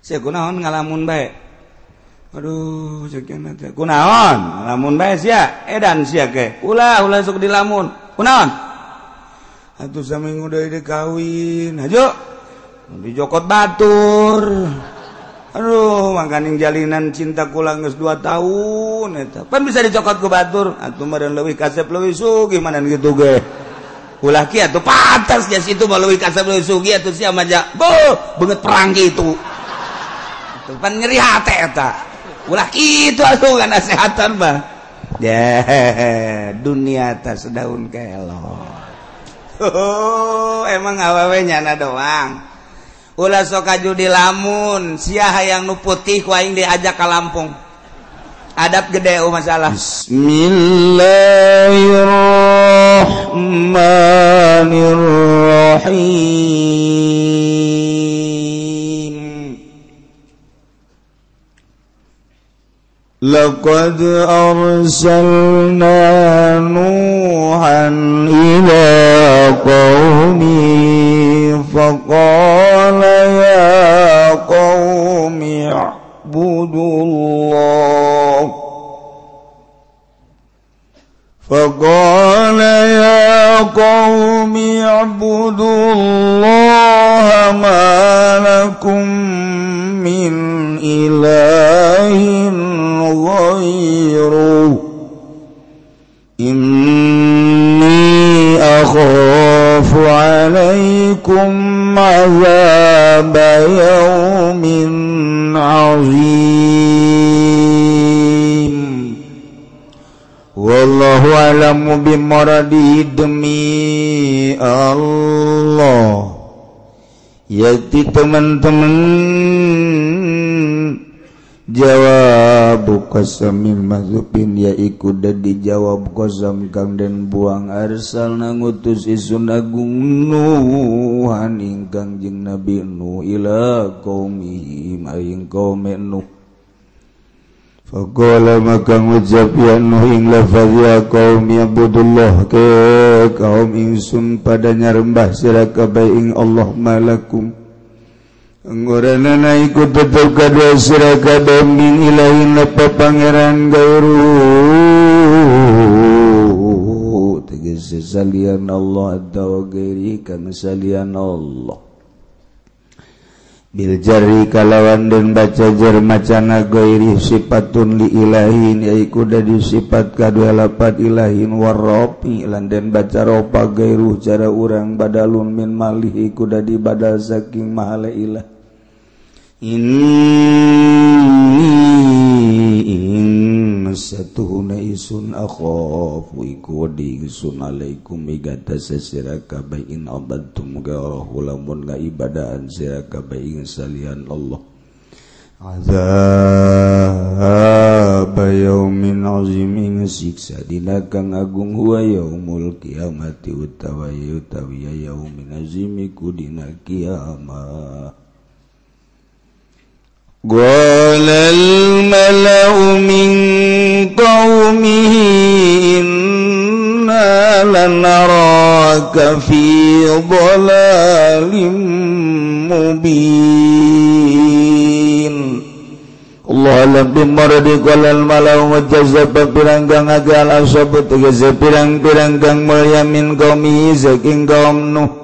saya gunaon ngalamun baik aduh gunaon ngalamun baik sia edan sia ke ulah ulah sok dilamun kunaon atuh saminggu dari dikawin hajo dijokot batur Aduh makaning jalinan cinta kulang geus 2 tahun eta. Pan bisa dicokot ku batur. Atuh meureun leuwih kasep leuwih sugih manan kitu ge. Ulah ki atuh pantas geus itu mah leuwih kasep leuwih sugih atuh sia maja. Beuh beungeut perang kitu. pan nyeri hati eta. Ulah kitu atuh kan nasihatan mah. Ya dunia atas sedaun kelok oh, emang awewe nyana doang. Ulah sok judi lamun sia hayang nu putih ku aing diajak ka Lampung. Adab gede oh masalah. Bismillahirrahmanirrahim. Laqad arsalna Nuhan ila qaumi فقال يا قوم اعبدوا الله. فقال يا قوم اعبدوا الله ما لكم من إله غيره. إني أخاف عليكم عذاب يوم عظيم. والله أعلم بمرضه demi Allah yakti teman-teman Jawabu qasamil mahzufin yaiku dadi dijawab qasam kang den buang arsal nangutus isun agung nuhan ingkang jeung nabi nu ila qaumihim aing qaum nu Faqala maka ngucap ya nuh ing lafaz ya qaum yabudullah ke kaum insun padanya rembah sira kabeh ing Allah malakum. Ngorana ikut tetap kado sirah kado min ilahin lepa pangeran gauru. Tegesi Allah atau gairi kami salian Allah. Biljari kalawan dan baca jer macana goiri sifatun li ilahin yaiku dari sifat kadua lapat ilahin warropi lan baca ropa gairu cara urang badalun min malih iku dari badal saking mahala ilah. ini ingsun akhafu iku wedi ingsun alaikum migata sesira kabeh in abadtum garahu lamun ngaibadaan sira kabeh ing salian Allah. Azab yaumin azim siksa dina kang agung huwa yaumul kiamati utawa yautawi yaumin azimiku dina kiamat. قال الملأ من قومه إنا لنراك في ضلال مبين Allah lebih maradi qalal malau wajazaba piranggang agal asabut pirang-piranggang mulia min qaumi saking kaum Nuh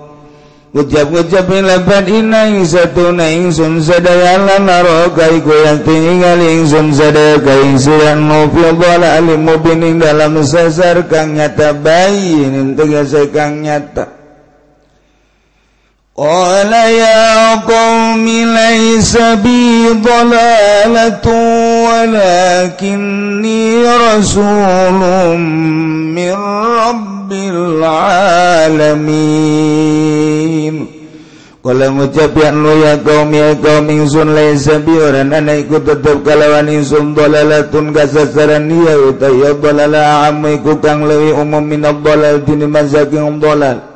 ucap-ucapin lebat inang satu na ingsun sadaya lanaro kai goyang tinggal ingsun sadaya kai siran mufil bola alimu bining dalam sasar kang nyata bayi nintu kang nyata. قال يا قوم ليس بي ضلالة ولكني رسول من رب العالمين. Kala ngucap yang lu ya kaum ya kaum ingsun laisa bi orang ana iku tetep kalawan ingsun dalalatun kasasaran ya uta ya dalala amu iku kang leuwih umum min dalal tiniman saking dalal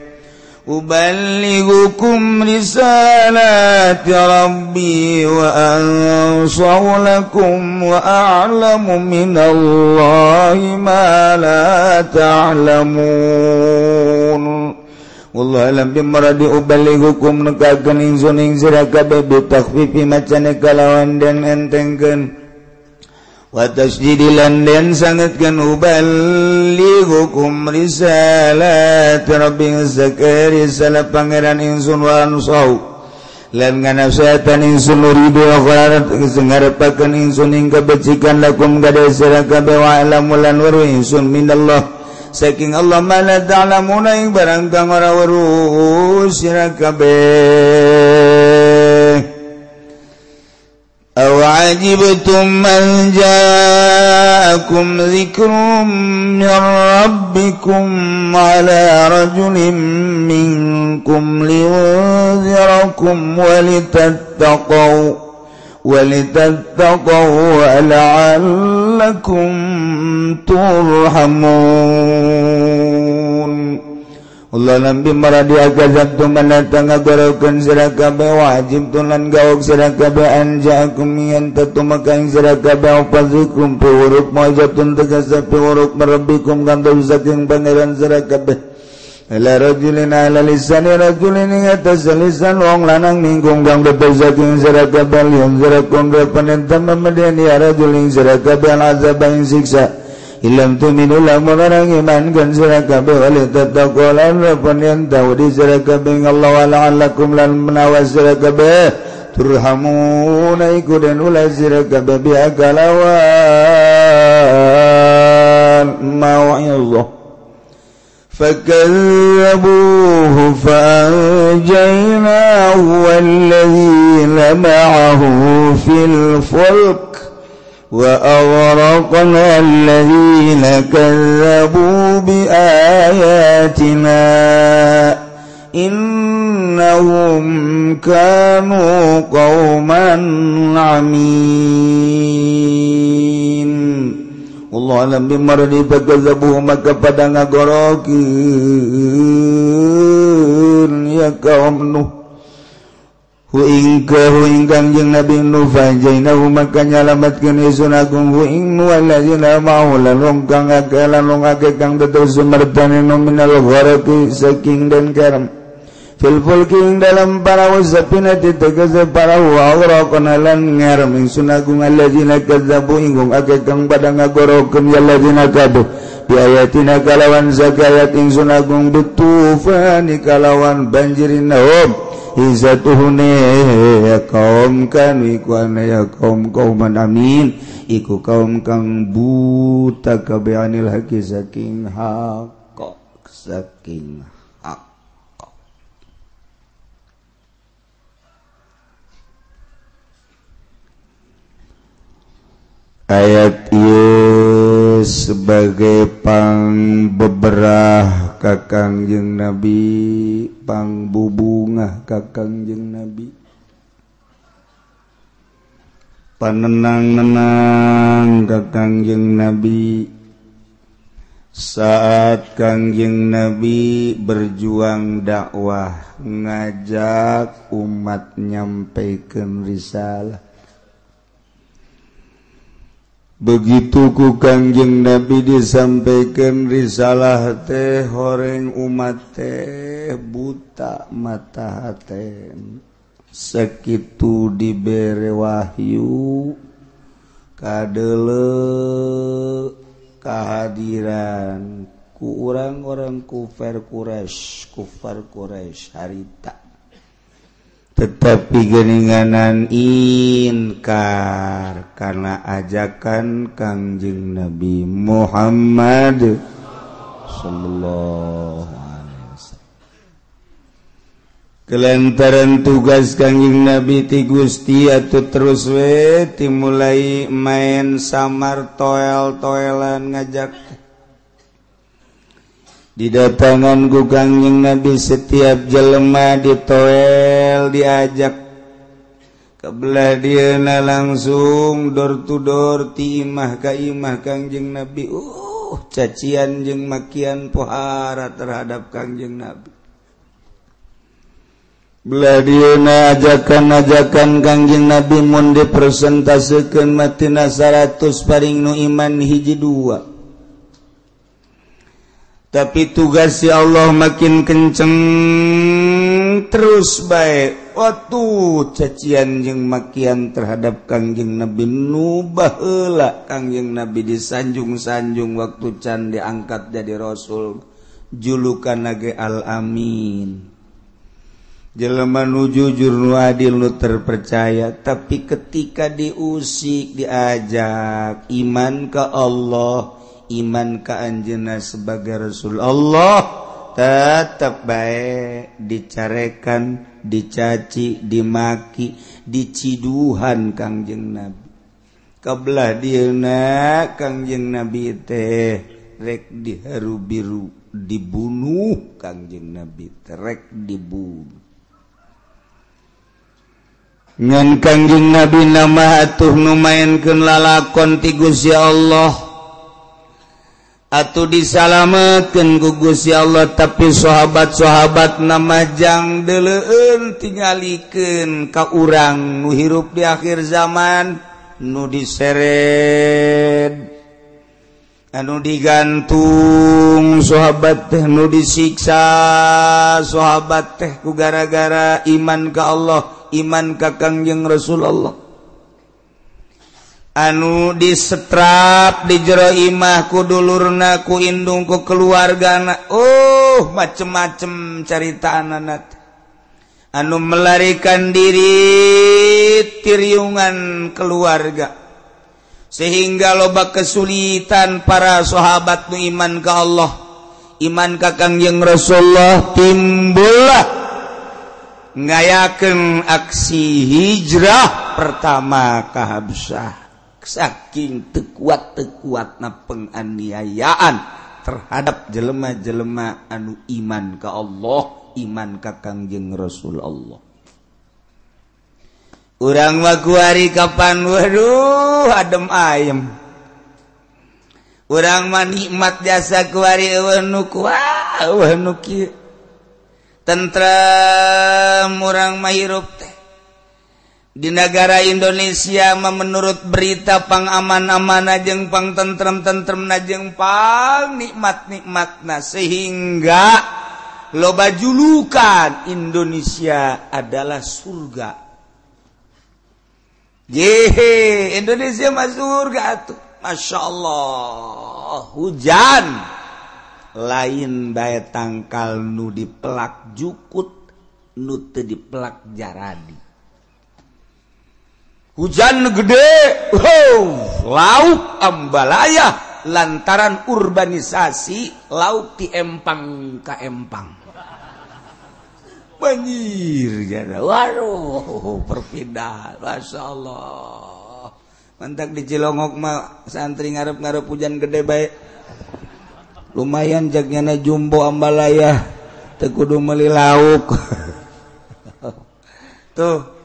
أبلغكم رسالات ربي وأنصر لكم وأعلم من الله ما لا تعلمون. والله hukum بمرد أبلغكم نكاكن إنزون إنزرا كبه بتخفيف ما كلاوان دان أنتنكن. Watas jadi London sangatkan ubali hukum risalah terabing zakari salah pangeran insun wa nusau lan nganap setan insun uridu akhirat kesengarapakan insun ing becikan lakum gada bewa wa alamulan waru insun minallah saking Allah mana ta'lamuna ing barang kang ora weruh sirakabe عجبتم من جاءكم ذكر من ربكم على رجل منكم لينذركم ولتتقوا ولتتقوا ولعلكم ترحمون. Allah nabi maradiakazantum manatangagarakan sirakabe wajib tulan gawak sirakabe anjaakum yantatum makang sirakabe upazikum piwuruk mojatun tegasa piwuruk merebikum kantum saking pangeran sirakabe Ila rajulin ala lisani rajulin ingatas lisan wong lanang ningkung kang betul saking sirakabe liyan sirakum repanintam memedian ya rajulin sirakabe al azabain siksa. Ilam tu minulah mengarang iman kan surah kabeh oleh tetap kolan rapon yang tahu di surah kabeh Allah wala alakum lan menawas surah kabeh turhamuna iku dan ulah surah kabeh biha kalawan mawa'illah فكذبوه فأنجيناه والذين معه في الفلك وأغرقنا الذين كذبوا بآياتنا إنهم كانوا قوما عمين Allah alam bimarni pagkazabuh maka pada ngagorokin ya kaum Nuh ingkahingkang jeng nabi Nufanjaina maka nyalamatkan Yesun Agung. Huing walazina maulah longkang akalan long ake kang betul sumertani nominal gharati saking dan karam fil fulking dalam para wasapina titegese para wawra konalan ngaram Yesun Agung alazina kadzabu ingkang ake kang pada ngagorokeun yalazina kadu biayatina kalawan zakayat Yesun Agung betufani kalawan banjirin hum iza tuhune kaum kan iku ya kaum kaum amin. Iku kaum kang buta kabeanil haki saking hak saking hak. Ayat iya sebagai pang beberapa Kakangjeng pang bubunga kakang jeng nabi. Panenang-nenang kakang jeng nabi. Saat Kangjeng Nabi berjuang dakwah ngajak umat nyampaikan risalah. begitu ku Kangjeng Nabi disampaikan risalah teh horeng umat teh buta mata haten sekitu diberi wahyu kadele kehadiran ku orang-orang kufar Quraisy kufar Quraisy harita. tetapi geninganan inkar karena ajakan Kangjeng Nabi Muhammad sallallahu alaihi wasallam. Kelantaran tugas Kangjeng Nabi ti Gusti atuh terus we timulai main samar toel-toelan ngajak didatangan gugangjing Nabi setiap jelemah ditoel diajak. Kebelah Dina langsung door to door timah Kaimah Kangjeng Nabi. Uh cacian jeung makian pohara terhadap Kangjeng Nabi. Belah ajakan-ajakan Kangjeng Nabi mun dipresentasikan matina 100 paring nu iman hiji dua. tapi tugas ya Allah makin kenceng terus baik. Waktu cacian yang makian terhadap Kangjeng Nabi Nubahla Kangjeng Nabi disanjung-sanjung waktu can diangkat jadi Rasul julukan Nage Al-Amin. Jelema nu jujur nu adil nu terpercaya tapi ketika diusik diajak iman ke Allah iman ke Anjena sebagai Rasul Allah tetap baik dicarekan dicaci dimaki diciduhan Kangjeng Nabi. Kebelah Dina Kangjeng Nabi teh rek diharu biru dibunuh Kangjeng Nabi terek dibunuh. Ngan Kangjeng Nabi nama atuh numayankeun lalakon ti Gusti Allah Atuh disalamatkan gugus ya Allah tapi sahabat-sahabat namajang deleun tinggaliken ka urang nu hirup di akhir zaman nu diseret anu digantung. Sahabat teh nu disiksa sahabat teh ku gara-gara iman ka Allah iman ka Kangjeng Rasulullah. anu disetrap di jero imahku dulurna ku indungku keluarga Oh macem-macem cerita anak anu melarikan diri tiriungan keluarga. Sehingga loba kesulitan para sahabat nu iman ke Allah. Iman ka Kangjeng Rasulullah timbullah. Ngayakeun aksi hijrah pertama ka Habsyah. saking tekuat tekuat na penganiayaan terhadap jelema-jelema anu iman ke Allah iman ka Kangjeng Rasul Allah urang waguari kapan? Waduh adem ayem urang mah nikmat jasa kuari wenu kuah wenu tentrem urang mah hirup teh. di negara Indonesia menurut berita pangaman-amana pang tentrem-tentrem najengpang nikmat-nikmat nah. sehingga loba julukan Indonesia adalah surga. Yehe, Indonesia masuk surga tuh. Masya Allah, hujan. Lain bayat tangkal nudi dipelak jukut, nu pelak dipelak jaradi. hujan gede wow, laut ambalaya lantaran urbanisasi laut di empang ke empang. Banjir jadi waduh perpindahan masya Allah. Mantak di Cilongok mah santri ngarep ngarep hujan gede baik. Lumayan jagnya jumbo ambalaya tekudu meli lauk. Tuh.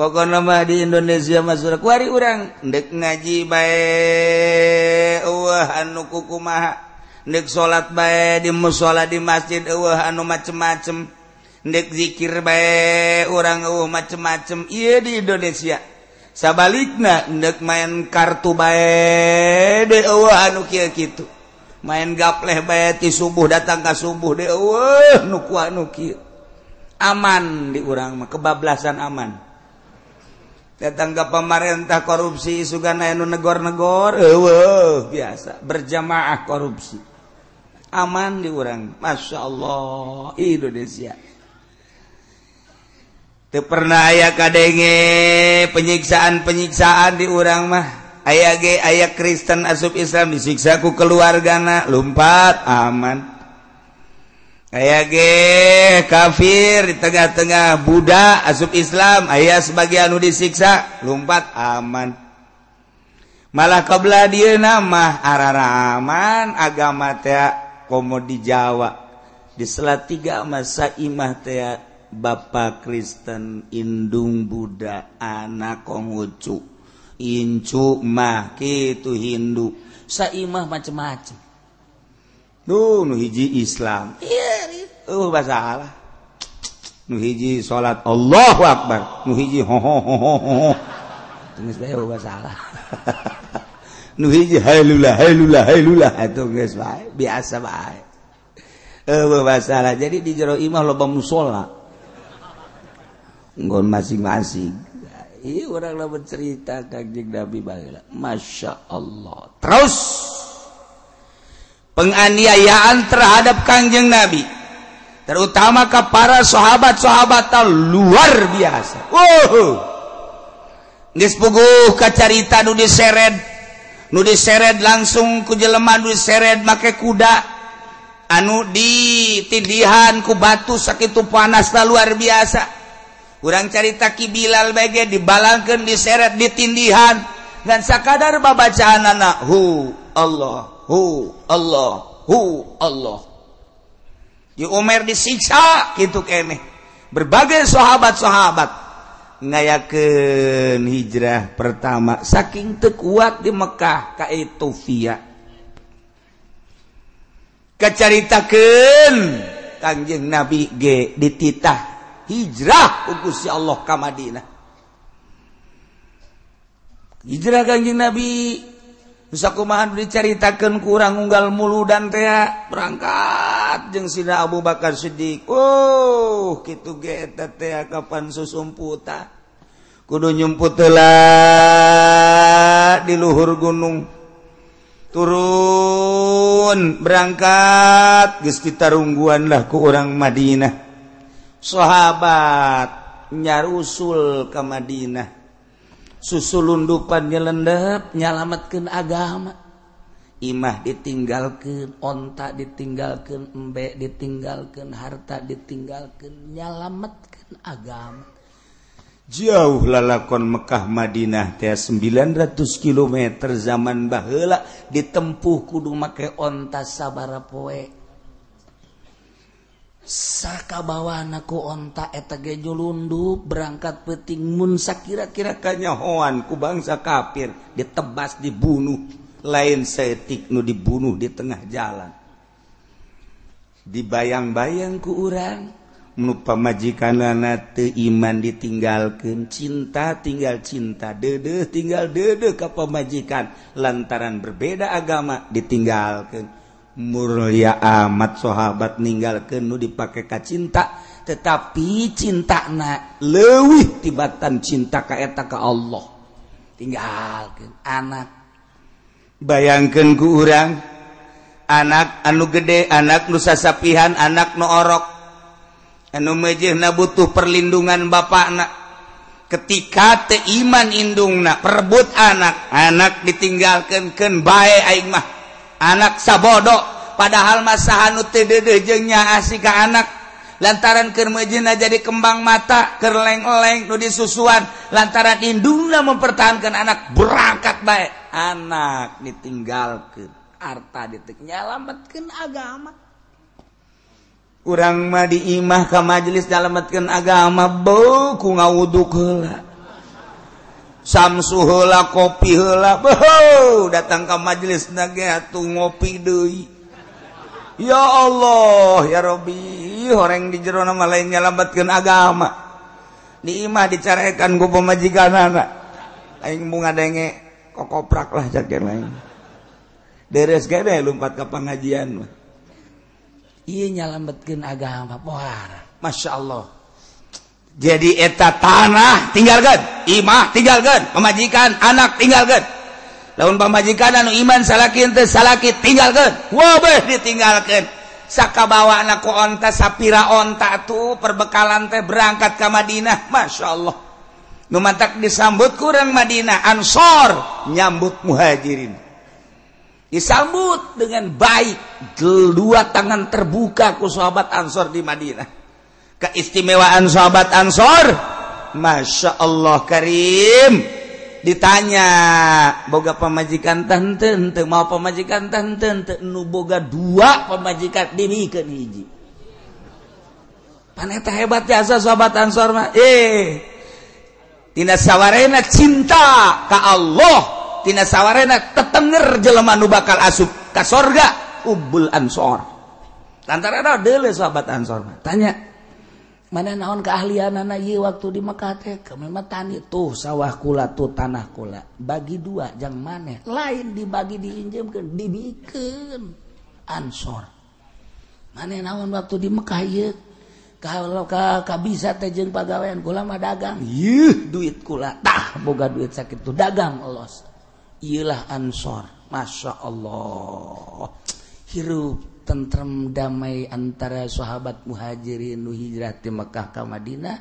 pokok nama di Indonesia masuk kuari orang dek ngaji bae wah anu kukumaha dek sholat bae di musola di masjid wah anu macem-macem. Dek zikir bae orang uh macem-macem. Iya di Indonesia. Sabalikna dek main kartu bae de wah anu kia gitu main gapleh bae di subuh datang ke subuh de wah nu kia aman di orang kebablasan aman. datangga pemerintah korupsi Sugana anu negor-negor. Biasa. Berjamaah korupsi. Aman diurang Masya Allah Indonesia. Tuh pernah aya kadenge penyiksaan-penyiksaan di urang mah? Aya ge aya Kristen asub Islam disiksaku keluargana. Lumpat aman. aya ge kafir di tengah-tengah Buddha asub Islam ayah sebagian anu disiksa lumpat aman. Malah kebelah dia nama araraman agama tea komo di Jawa. Di Selatiga masa imah tea Bapak Kristen Indung Buddha anak Konghucu Incu mah gitu Hindu. Saimah macem-macem. Nu hiji Islam. Uh, oh, masalah nuhiji salat Allahu Akbar. Nuhiji ho ho ho ho ho. Oh, salah nuhiji halulah halulah halulah atuh bae biasa bae. Eh oh, boga salah jadi di jero imah loba musola. Nggon masing-masing. Iya orang lah bercerita kajik Nabi bahagia Masya Allah. Terus! penganiayaan terhadap Kangjeng Nabi terutama ke para sahabat-sahabat luar biasa. Uh ka kacarita nu diseret. Nu diseret langsung ku jelema nu diseret make kuda. Anu ditidihan ku batu sakitu panasna luar biasa. Kurang carita Ki Bilal bege dibalangkeun diseret ditindihan. Dan sakadar babacaan anak hu Allah. Hu Allah, hu Allah. Di Umar disiksa gitu kene. Berbagai sahabat-sahabat ngayakeun hijrah pertama saking tekuat di Mekah ka Ethiopia. Kacaritakeun Kanjeng Nabi ge dititah hijrah ku Gusti Allah ka Madinah. Hijrah Kanjeng Nabi akumahan diceritakan kurang unggal mulu dan tea berangkat jeung Sina Abu Bakar Siddiq. Uh, oh gitu kapan susumputa kudu nyumputlah di luhur gunung. Turun berangkat guys kita rungguanlah ke orang Madinah. Sahabat nyarusul ke Madinah. susulundupan nyelendep nyalamatkan agama. Imah ditinggalkan ontak ditinggalkan embek ditinggalkan harta ditinggalkan nyalamatkan agama. Jauh lalakon Mekkah Madinah teh 900 km zaman bahela ditempuh kudu make onta sabara poe Sakabawa naku onta etetagejo berangkat peting Musa kira-kira kanyahoan ku bangsa kafir ditebas dibunuh. Lain setik nu dibunuh di tengah jalan. Dibayang-bayang ku urang menupa majikanana iman ditinggalkan cinta tinggal cinta dede tinggal dede ke pemajikan lantaran berbeda agama ditinggalkan mulia amat sahabat meninggalkan Nu dipakai ka cinta tetapi cinta na lewih tibatan cinta kaeta ke Allah. Tinggalkan anak. Bayangkan ku urang anak anu gede anak nusa sapihan anak nu orok. Anu mejeh na butuh perlindungan bapak anak ketika teiman indungna perebut anak anak ditinggalkan ken bae aing mah. anak sabodo. Padahal masahan jengnya asik ke anak. Lantaran kemejina jadi kembang mata kerleng-leng nu disusuan. Lantaran indungna mempertahankan anak berangkat baik anak ditinggalkan harta detiknya lambatkan agama. Kurang mah diimah ke majelis dalamatkan agama beku ngawudhu kela Samsuhla kopila datang ke majelis atuh ngopi deui. Ya Allah ya Rabbi orang di jero nama lain nyalamatkan agama. Nimah dicarekan gue pemajikan anak. Lain bunga denge kokoprak lah jaket lain. Deres gede lompat ke pengajian iya nyalambatkeun agama pohara. Masya Allah. jadi eta tanah tinggalkan Imah tinggalkan pemajikan anak tinggalkan daun pemajikan anu iman salakin teh salaki tinggalkan wabeh ditinggalkan saka bawa anakku onta sapira onta tuh perbekalan teh berangkat ke Madinah. Masya Allah. Numantak disambut kurang Madinah ansor nyambut muhajirin. Disambut dengan baik dua tangan terbuka ku sahabat ansor di Madinah. Keistimewaan sahabat Ansor? Masya Allah Karim. Ditanya boga pemajikan tante ente mau pemajikan tante ente nu boga dua pemajikan demikian hiji. Paneta hebat jasa sahabat Ansor mah. Eh tidak sawarena cinta ke Allah sawwarena tetenger jelemanu bakal asub ka surga ubul Ansor. Antara sahabat Ansor tanya mana naon keahlian anak waktu di Mekkah kememani itu sawah kula tuh tanah kula. Bagi dua jang maneh? Lain dibagi diinjemkan dibikin ansor. Mana naon waktu di Mekkah kalau bisa tejeng pegawaian kula mah dagang. Yih duit kula. Tah boga duit sakit tuh. Dagang los. Iyalah ansor. Masya Allah. Hirup. tentrem damai antara sahabat muhajirin nu hijrah ti Mekah ka Madinah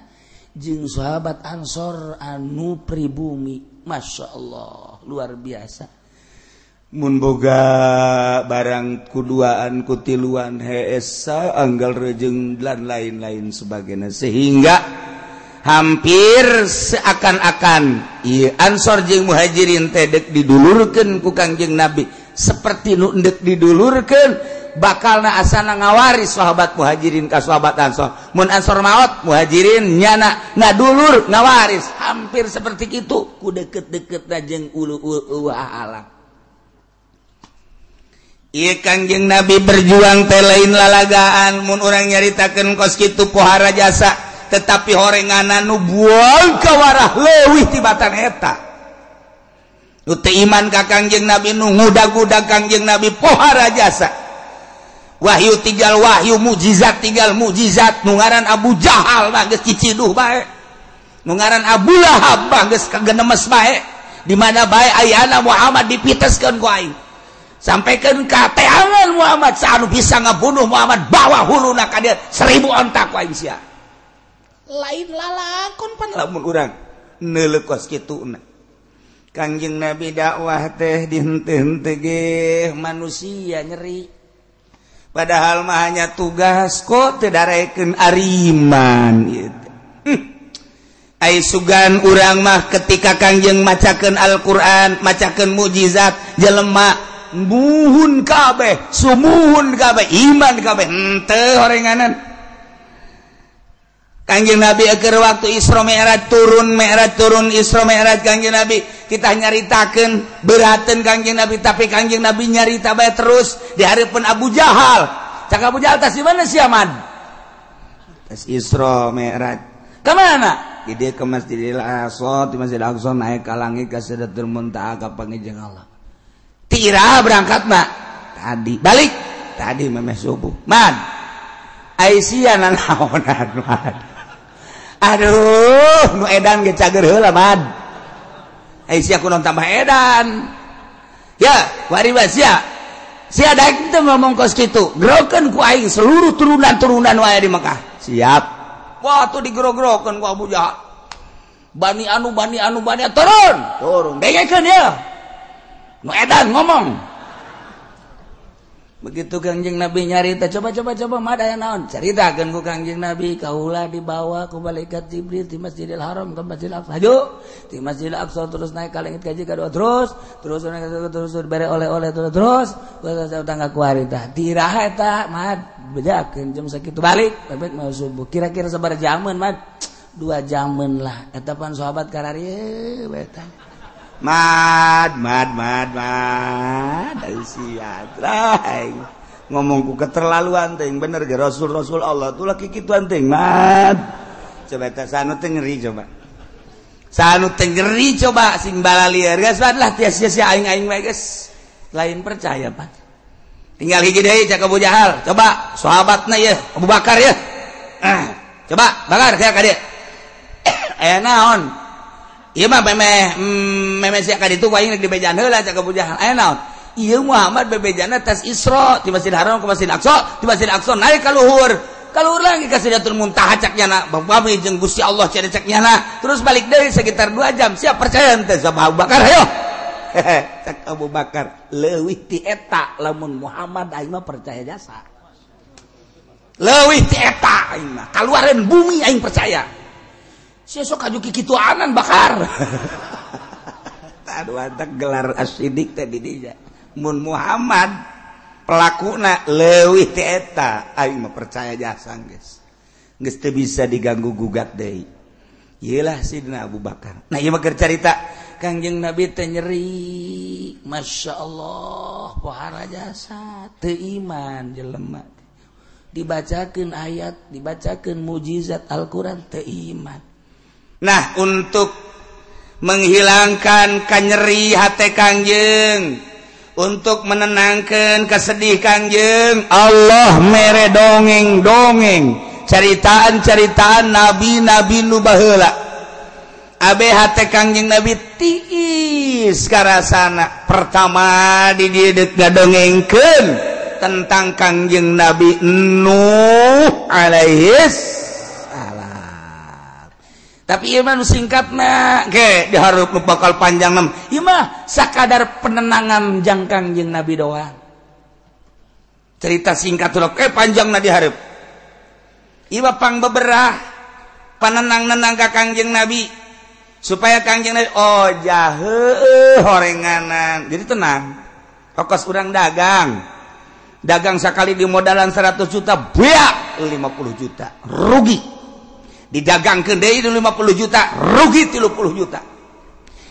jeung sahabat Ansor anu pribumi. Masya Allah luar biasa. Munboga barang kuduaan kutiluan hesa anggal rejeng dan lain-lain sebagainya. Sehingga hampir seakan-akan iya Ansor jeung muhajirin tedek didulurkan ku Kangjeng Nabi. Seperti nu endek didulurkan bakal na asana ngawari sahabat muhajirin ka sahabat ansor. Mun ansor maut muhajirin nyana ngadulur ngawaris. Hampir seperti itu. Ku deket-deket najeng ulu ulu alam Iya kangjeng Nabi berjuang teh lain lalagaan. Mun orang nyaritakan kos kitu pohara jasa. Tetapi horenganan nu buang kawarah leuwih tibatan eta. Iman ka Kangjeng Nabi nu nguda-guda Kangjeng Nabi pohara jasa. Wahyu tinggal Wahyu mukjizat tinggal mukjizat nugaran Abu Jahal bagus ciciduh baik nugaran Abu Lahab bagus kagenemes baik di mana baik ayana Muhammad dipiteskan ku aing. Sampaikan ke teangan Muhammad seanu bisa ngebunuh Muhammad bawa hulu nak dia seribu ontak ku aing sia. Lain lalakon pan. Lamun urang neulekos kitu Kanjeng Nabi dakwah teh dihenteu-henteu manusia nyeri. padahal mahnya tugas kok tedareken Ariman hmm. Ay sugan urang mah ketika Kangjeng macaken Alquran macaken mukjizat jelemak muhun kabeh sumuhun kabeh iman kabeh. Hmm, Ente horenganan. Kangjeng Nabi akhir waktu Isra Mi'raj turun Mi'raj turun Isra Mi'raj Kangjeng Nabi kita nyaritakan beraten Kangjeng Nabi tapi Kangjeng Nabi nyarita bae terus di harapan Abu Jahal. Cak Abu Jahal tas di mana si Aman Tas Isra Mi'raj. Ke mana? Di dia ke Masjidil Aqsa, di Masjidil Aqsa naik ke langit ke Sidratul Muntaha ka Pangijeng Allah. Tira berangkat mak tadi balik tadi memeh subuh. Man. Aisyah nanaonan. Man. Aduh, nu edan ge cager heula, Man. Eh, non tambah edan. Ya ngomong kos gitu gerokan ku aing seluruh turunan-turunan waya di Mekah. Siap. Waktu digro-groken ku Abu Jahal Bani anu Bani anu Bani turun! Turun. Ya nu edan ngomong. begitu Kangjeng Nabi nyarita coba-coba coba mada naon? Ceritakan ku Kangjeng Nabi kaulah dibawa ku malaikat Jibril di Masjidil Haram ke Masjidil Aqsa. Haju di Masjidil Aqsa terus naik ka langit kaji kedua terus terus naik terus bere oleh-oleh terus terus terus tangga ku harita tiraha eta mad bejakeun jam sakitu balik tapi mau subuh. Kira-kira sabar jaman mad dua jaman lah. Eta pan sahabat karari eh, eta mad mad mad mad. Siatra ngomongku keterlaluan ting bener ge rasul rasul Allah tuh laki kitu anting mad. Coba tak sanu teh ngeri coba. Sanu teh ngeri coba sing balalieur geus lah tias sia aing aing wae geus lain percaya pak tinggal hiji deui cak Abu Jahal. Coba sahabatna ya. Abu Bakar ya. Ah, coba bakar saya ka dieu eh, aya naon? Muhammad atas Isra di Masjid Haram ke Masjid Aqsa di Masjid Aqsa naik ke luhur. Ke luhur lagi ke Sidratul Muntaha cak nyana. Bapak jeung Gusti Allah cari cak nyana. Terus balik dari sekitar 2 jam siap percaya ente sama Abu Bakar ayo. Cak Abu Bakar leuwih ti eta lamun Muhammad aing mah percaya jasa. Leuwih ti eta aing mah. Kaluaran bumi aing percaya. sesok kajuki kitu anan bakar. Aduh antak gelar asidik teh di dia. Mun Muhammad pelakuna leuwih ti eta. Aing mah percaya jasang geus. Geus teu bisa diganggu gugat deui. Yalah sidina Abu Bakar. Nah ieu mah keur carita Kangjeng Nabi teh nyeri. Masya Allah pohara jasa. Teu iman jelema. Dibacakan ayat dibacakan mujizat Al-Quran teu iman. Nah untuk menghilangkan kanyeri hati Kangjeng untuk menenangkan kesedih Kangjeng Allah mere dongeng dongeng ceritaan-ceritaan nabi-nabi Nubahala ABHT Kangjeng Nabi tiis karasana pertama dididek gadongengken tentang Kangjeng Nabi Nuh alaihis tapi Iman singkat nah ke diharap bakal panjang Imah sakadar penenangan jangkang jeng Nabi doang. Cerita singkat tuh eh panjang na diharap Iwa pang beberah panenang nenang ke kangjeng Nabi supaya kangjeng Nabi oh jahe horenganan. Jadi tenang kokos urang dagang. Dagang sekali di modalan 100 juta buyak 50 juta rugi. Didagang kendai itu 50 juta rugi 30 juta.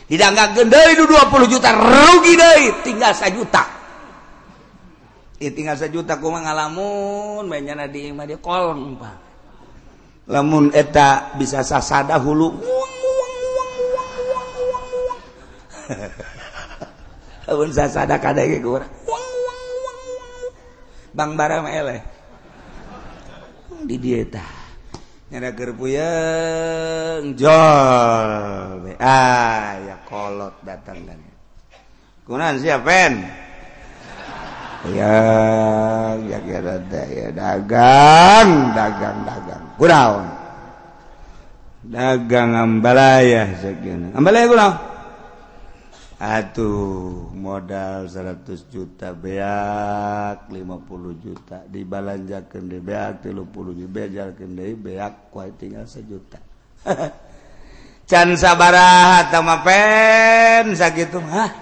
Didagang kendai itu 20 juta rugi deh tinggal 1 juta ya tinggal 1 juta ku ngalamun mainnya di imah dia kolong pak. Lamun eta bisa sasada hulu lamun sasada kadang kurang Bang bara eleh. Di dieta Nyadakerpuyeng jol. Ah, ya kolot datang dan. Kunan siapa? Ya, ya kira ya dagang, dagang, dagang. Kunaon? Dagang ambalaya segini. Ambalaya kunaon? Atuh modal 100 juta beak 50 juta dibalanjakan di beak 30 dibejalkan di beak kuai tinggal sejuta. Can sabaraha tama pen sakitu mah.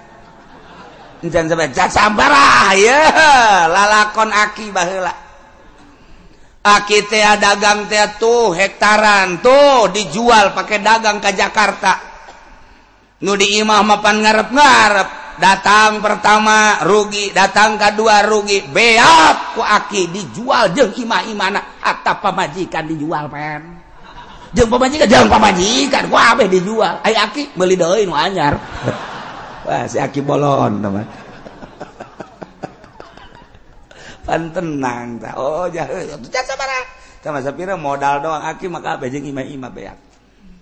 Can sabaraha can sabaraha ya lalakon aki baheula. Aki teh dagang teh tuh hektaran tuh dijual pakai dagang ke Jakarta. Nudi Imah mapan ngarep ngarep datang pertama rugi. Datang kedua rugi. Beak ku aki dijual. Jeng imah imana. Atap pamajikan dijual pen. Jeng pamajikan jeng pamajikan. Ku abe dijual. Ay aki beli deui nu anyar. Wah si aki bolon teman. Pan tenang ta. Oh jahe jasa sabaraha sama sapira modal doang. Aki maka abe jeung imah imah beak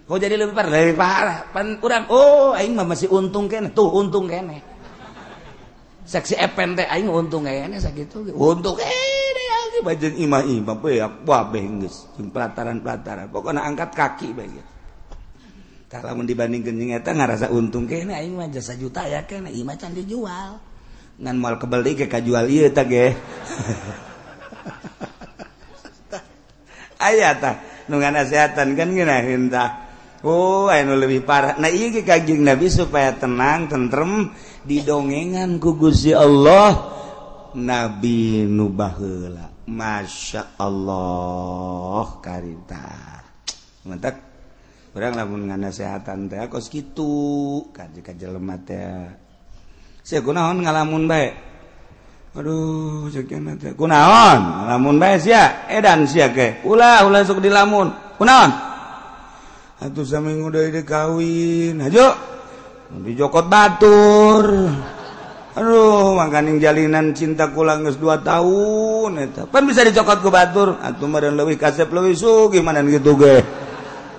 Kau jadi lebih parah, lebih parah. Pan kurang. Oh, aing mah masih untung kene. Tuh untung kene. Seksi epen teh aing untung kene sakitu. Untung kene lagi bajen imah-imah beak babeh geus jeung pelataran-pelataran. Pokona angkat kaki bae gitu. Kalau dibandingkan jeung eta ngarasa untung kene aing mah jasa juta ya kene imah can dijual. Ngan mal kebeli ke kajual ieu teh ge. Aya tah nu ngasehatan kan ngeunaheun tah. Oh, lebih parah. Nah, kajing nabi supaya tenang tentrem didongengan kugusi Allah. Nabi nubahla Masya Allah karita. Mantap. Kurang lamun nganasehatan teh kos gitu kaji kaji lemat ya saya kunaon ngalamun baik aduh sekian kunaon ngalamun baik sia? Edan sia ke ulah ulah sok dilamun. Kunaon? Atuh saminggu dari kawin aja di Jokot Batur. Aduh makaning jalinan cinta kulang 2 tahun eta. Pan bisa dicokot ke Batur? Atuh mah leuwih kasep leuwih sugi mana gitu ge.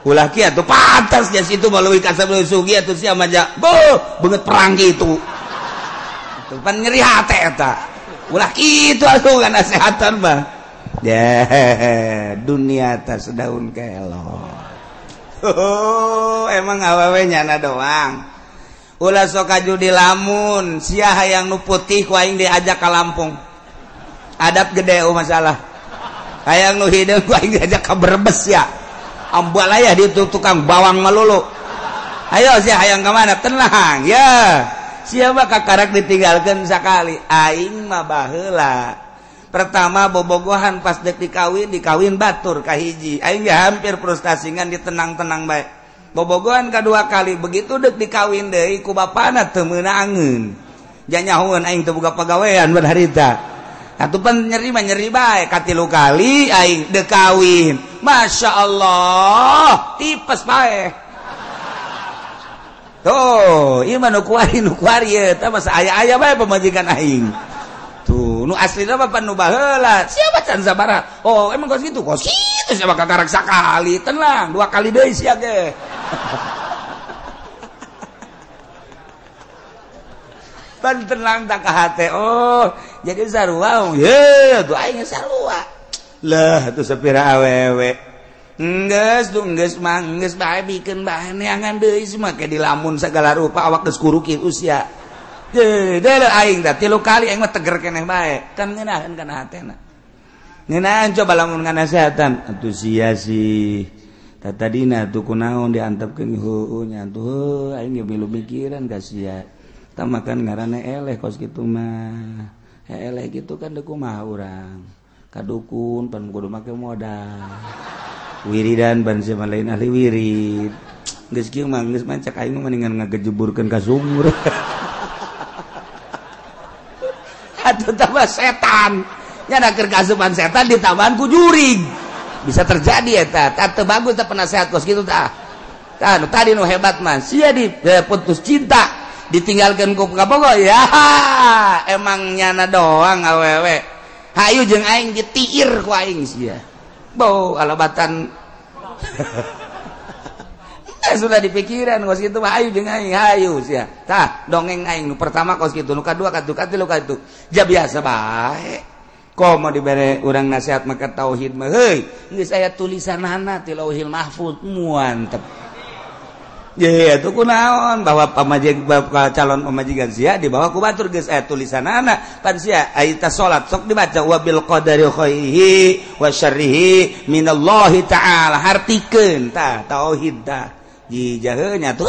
Ulah kieu atuh pantas jas itu mah leuwih kasep leuwih sugi atuh sia mah bo beungeut perang gitu atuh pan nyeri hate eta. Ulah kitu atuh kan nasehatan mah. Ya dunia tas daun kelor oh, emang awewe nyana doang. Ulah sok kaju di lamun sia hayang nu putih kuaing diajak ke Lampung. Adab gede oh masalah. Hayang nu hideung kuaing diajak ke Brebes ya. Ambalaya di tukang bawang melulu. Ayo sia hayang kemana tenang ya. Siapa kakarak ditinggalkan sekali aing mah baheula. pertama bobogohan pas dek dikawin dikawin batur kahiji aing hampir frustasingan ditenang-tenang baik bobogohan kedua kali begitu dek dikawin deui ku bapana temena angin janyahun aing teu boga pegawaian berharita. Atau pan nyeri mah nyeri baik katilu kali aing dekawin masya Allah tipes baik tuh iman nukuari nukuari ya mas ayah ayah baik pemajikan aing. Aduh asli siapa Oh emang gitu? Kali tenang dua kali deh Pan tenang tak hati oh jadi sarua um. ye tuh aing sarua lah tuh sepira awewe. Enggeus tuh enggeus mah enggeus bae bikeun bae neangan deui mah ke dilamun segala rupa awak geus kurukin usia. tilu kali teger keneh baik kan ngenahan kan hatena ngenahan coba lamun nganasehatan antusiasi tata dina tuku naon diantep ke huu nya tuh aing milu mikiran ka sia. Makan ngarana eleh kos gitu mah. Eleh gitu kan deku mah urang. Kadukun pan kudu make modal. Wiridan ban si lain ahli wirid. Geus kieu mah geus mancak aing mendingan ngagejeburkeun ka sumur. tambah keur kasupan setan di tabanku jurig bisa terjadi bagus penasehat kos gitu ta. Ta, tadi nu hebat Mas. Di e, putus cinta. Ditinggalkan ku Kapogo ya emang nyana doang awewe. Hayu jeung aing ditiir kuing alabatan. Eh, sudah dipikiran kos gitu mah ayu jeung aing hayu sia. Tah, dongeng aing nu pertama kos kitu, nu kadua katu katilu katu. Ja biasa bae. Komo dibere urang nasihat maka tauhid mah heuy, geus aya tulisanana ti Lauhil Mahfuz muantep. Ya itu kunaon bahwa pamajeng bahwa calon pamajikan sia di bawah kubatur geus aya tulisanana pan sia aita salat sok dibaca wa bil qadari khairihi wa syarrihi minallahi taala hartikeun tah tauhid tah jijahnya tuh.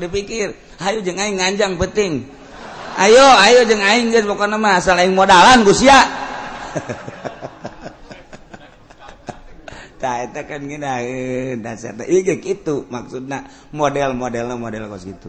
Dipikir. Ayo jeng aing nganjang penting. Ayo ayo jeng aing guys bukan nama asal aing modalan Gus ya. Itu kan gina eh, dasar iya gitu maksudnya model-modelnya model kos gitu.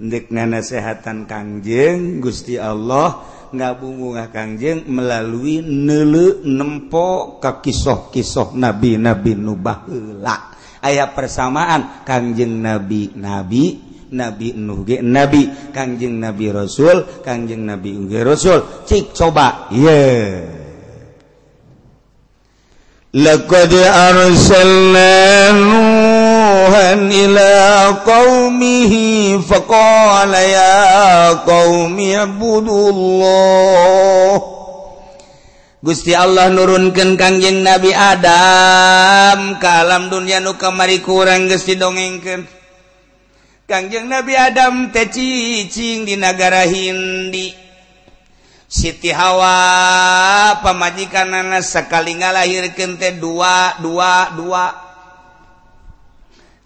Ndek nasehatan kangjeng Gusti Allah ngabungu kangjeng melalui nelu nempo ke kisah-kisah nabi-nabi nubahla ayaah persamaan Kanjeng nabi nabi nabi nuge nabi Kanjeng nabi Rasul Kanjeng nabi Uge Rasul Cik coba ye لقد أرسلنا نوحا إلى قومه فقال يا قوم اعبدوا الله Gusti Allah nurunkan Kangjeng Nabi Adam ke alam dunia nu kamari kurang Gusti didongengkeun. Kangjeng Nabi Adam teh cicing di negara Hindi. Siti Hawa pemajikan anak sekali ngalahirkan teh dua dua dua.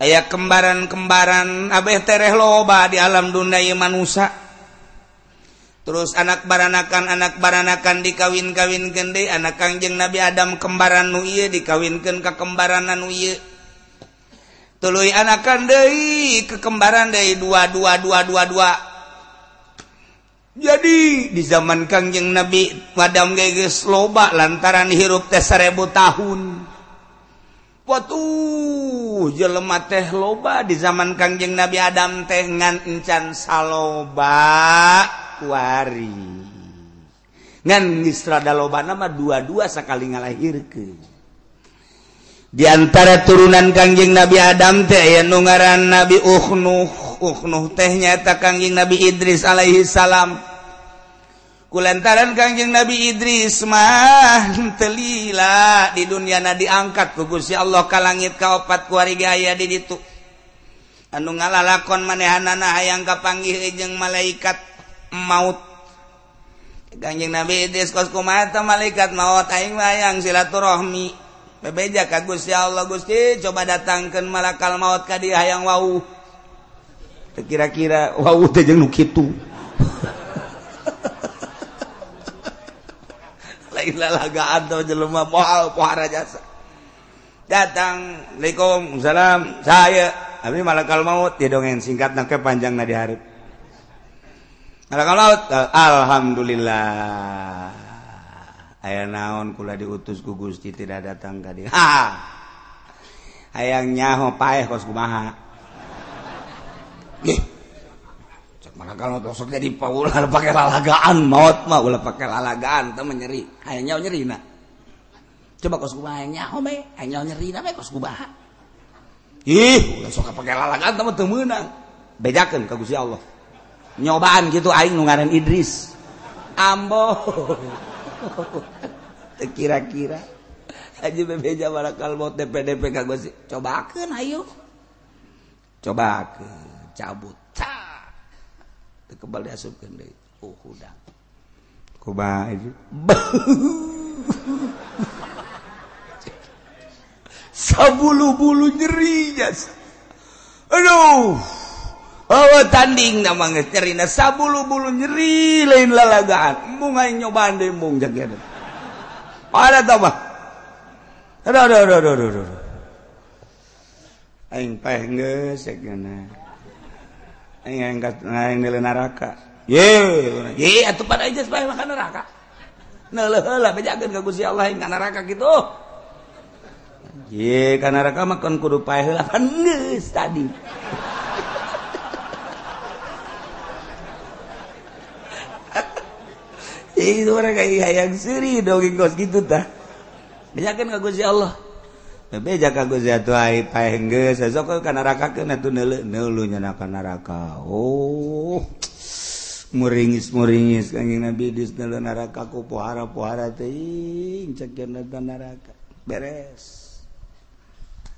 Ayah kembaran-kembaran abeh tereh loba di alam dunia manusia terus anak baranakan anak baranakan dikawin-kawin gede anak Kangjeng Nabi Adam kembaran Nuye dikawinkan kekembaran Nuye telu anakan Dei kekembaran dari dua dua dua dua dua. Jadi di zaman Kangjeng Nabi Adam geges loba lantaran hirup teh seribu tahun. Watuh jelema teh loba. Di zaman Kangjeng Nabi Adam teh ngan encan saloba. kuari. Nganrada loba nama dua-dua sekali ngalahirkan diantara turunan Kangjeng Nabi Adam teh ya nungaran Nabi Uhnuh Uhnuh teh tak Kangjeng Nabi Idris alaihi salam. Kulantaran Kangjeng Nabi Idris mah telila di dunia na diangkat ku Gusti Allah ka langit ka opat kuari aya di ditu. Anu ngalalakon manehanana hayang kapanggih jeung malaikat. maut. Ganjing nabi diskosku mata malaikat maut? Aing wayang silaturahmi. Bebeja ka Gusti Allah. Gusti coba datangkan malakal maut ka dia hayang wau. Kira-kira wau teh jeung nu kitu. Lain lalagaan teh jelema moal pohara jasa. Datang Assalamualaikum salam saya. Abdi malakal maut dia dongeng singkat nake panjang na diharap laut eh, Alhamdulillah. Aya naon kula diutus ku Gusti tidak datang ka dia. Hayang nyaho paeh kos kumaha. Nggih cek mana kalau tosok jadi paulah pakai lalagaan maut mah ulah pakai lalagaan teh nyeri. Hayang nyaho nyerina coba kos kumaha hayang nyaho bae hayang nyaho nyerina bae kos kumaha. Ih ulah sok pakai lalagaan teh teu meunang. Bedakeun ka Gusti Allah. Nyobaan gitu aing nu ngaran Idris. Ambo. Kira-kira. Haji bebeja barakal mau TPDP kagak sih cobakan ayo. Coba ke cabut ta kebal diasupkan deh oh udah kuba itu sabulu-bulu nyeri jas. Aduh Oh tanding nama nyerina sabulu-bulu nyeri lain lalagaan. Mung aing nyobaan deui mung jaget. Ada tah mah. Aduh aduh aduh aduh aduh. aduh. Aing paeh geus cenah. Aing angkat aing neule neraka. Ye, ye atuh pada aja paeh makan neraka. Neuleuh heula bejakeun ka Gusti Allah aing ka neraka kitu. Ye, ka neraka mah kudu paeh heula kan geus tadi. Eh, hayang siri dongeng kos gitu tah. Bejakan ka Gusti Allah. Beja ka Gusti Atuai geus sesok ka neraka keun atuh neuleuh neuleuh nyana ka neraka. Oh muringis muringis kanjeng Nabi dis neuleuh neraka ku pohara-pohara teuing cekeun ka neraka beres.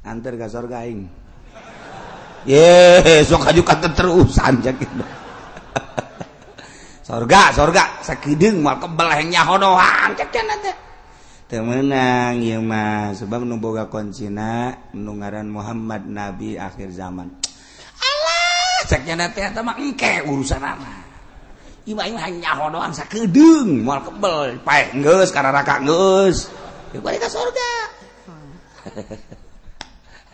Antar ka surga aing. Ye sok aju ka terusan cekeun sorga sorga. Sakideng mal kebelahnya hodohan cek nanti temenang ya mah sebab nu boga koncina nu ngaran Muhammad Nabi akhir zaman. Allah cecan teh eta mah engke urusan anak Ima ima nyaho doang sakideng mal kebel. Pae geus kararaka geus ya balik ka sorga.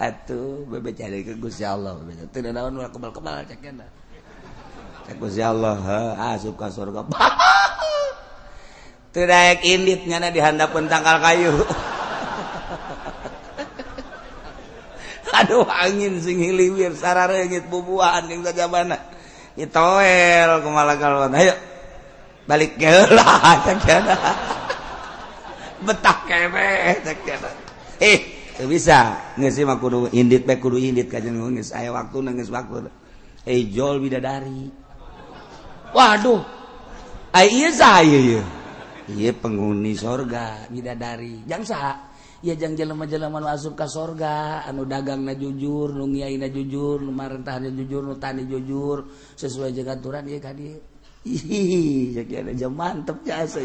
Atuh bebe cari ke Gusti Allah bebe teu naon mal kebal-kebal cekan Allah asup ka surga Terdaek inditnya di dihandapun tangkal kayu. Aduh angin sing hiliwir sararengit bubuhan yang sajabana. Itoel kumala kalwan. Ayo balik ke lah. Betah kene cakana. Eh, teu bisa. Geus mah kudu indit bae kudu indit kajeng geus aya waktu geus waktu. Eh jol bidadari. Waduh. Penghuni sorga bidadari. Jangsajangka sorga. Anu dagang na jujur lungiaina jujur lumarentahannya jujur nutani jujur. Sesuai jegaturan ya tadi ada mantep jasa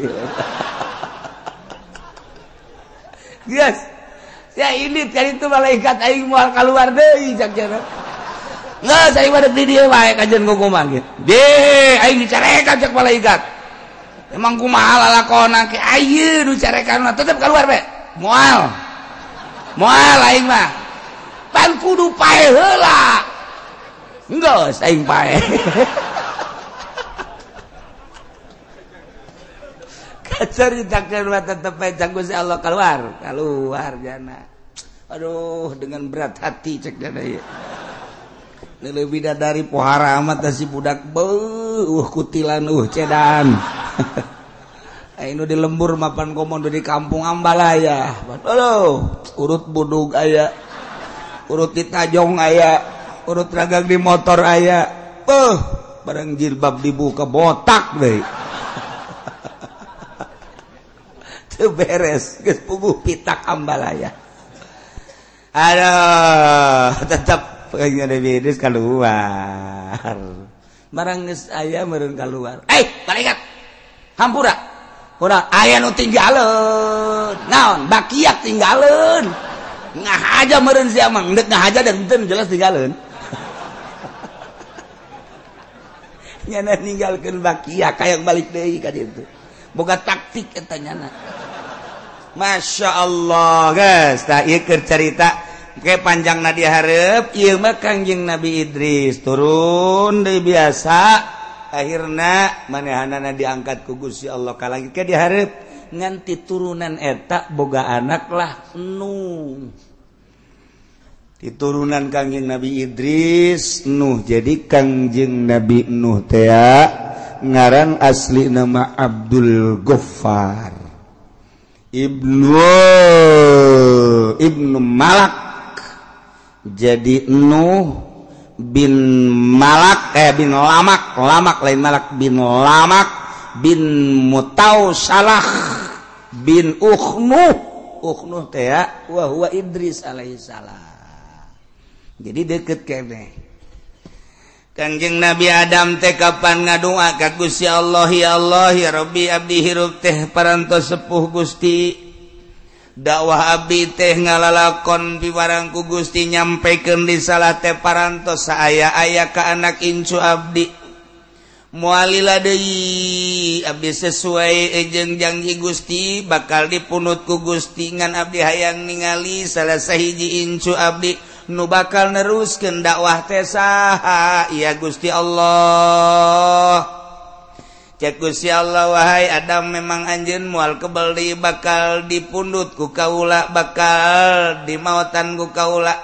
yes ya ini tadi itu malaikat aing mual keluar deui jak nggak saya ibadat di dia wae kajian gue kumah gitu. Deh aing dicarekan cek malaikat emang kumaha mahal ala kona ke ayo dicarekan tetep keluar be. Moal. Moal aing mah. Pan kudu pae heula. Enggak aing pae. Kacaritakeun mah tetep ae canggung si Allah keluar keluar jana. Aduh dengan berat hati cek jana ieu. ya. bida dari pohara amat si budak be uh kutilan uh cedan. Aino di lembur mapan komodo di kampung Ambalaya. Halo urut budug aya urut di tajong aya urut ragag di motor aya. Beh bareng jilbab dibuka botak deh Tuh beres geus puguh pitak Ambalaya. Aduh tetap keluar barang aya merun keluar eh malaikat! Hampura! Kurang aya nu tinggalun naon? Bakiak tinggalun ngah aja meren si amang dek ngah aja dan benten jelas tinggalun nyana ninggalkan bakiak kayak balik deh ka itu boga taktik katanya Masya Allah guys tak ieu cerita Oke panjang Nadi Harep Ilma Kangjeng Nabi Idris. Turun di biasa akhirnya manehanana diangkat ku Gusti Allah. Ka langit ke diharep nganti turunan etak boga anak lah Nuh di turunan Nabi Idris Nuh jadi Kangjeng Nabi Nuh teh ngaran asli nama Abdul Ghaffar. Ibnu Ibnu Malak. jadi Nuh bin Malak eh bin Lamak Lamak lain Malak bin Lamak bin Mutau Salah bin Uhnu Uhnu teh ya wa huwa Idris alaihissalam jadi deket kene. Kanjeng Nabi Adam teh kapan ngadua ka Gusti Allah? Ya Allah ya Rabbi abdi hirup teh parantos sepuh Gusti. dakwah Abi teh ngalalakon piwarangku Gusti nyampaikan di salah teh parantos saya aya ke anak incu Abdi. Mualilah deui abdi sesuai ejeng janji Gusti bakal dipunutku Gusti ngan abdi hayang ningali salah sahiji incu abdi. Nu bakal neruskeun dakwah teh saha ya Gusti Allah. Kusya Allah wahai Adam memang anjin mual kebeli bakal dipundut ku kaula bakal di mautan ku kaula.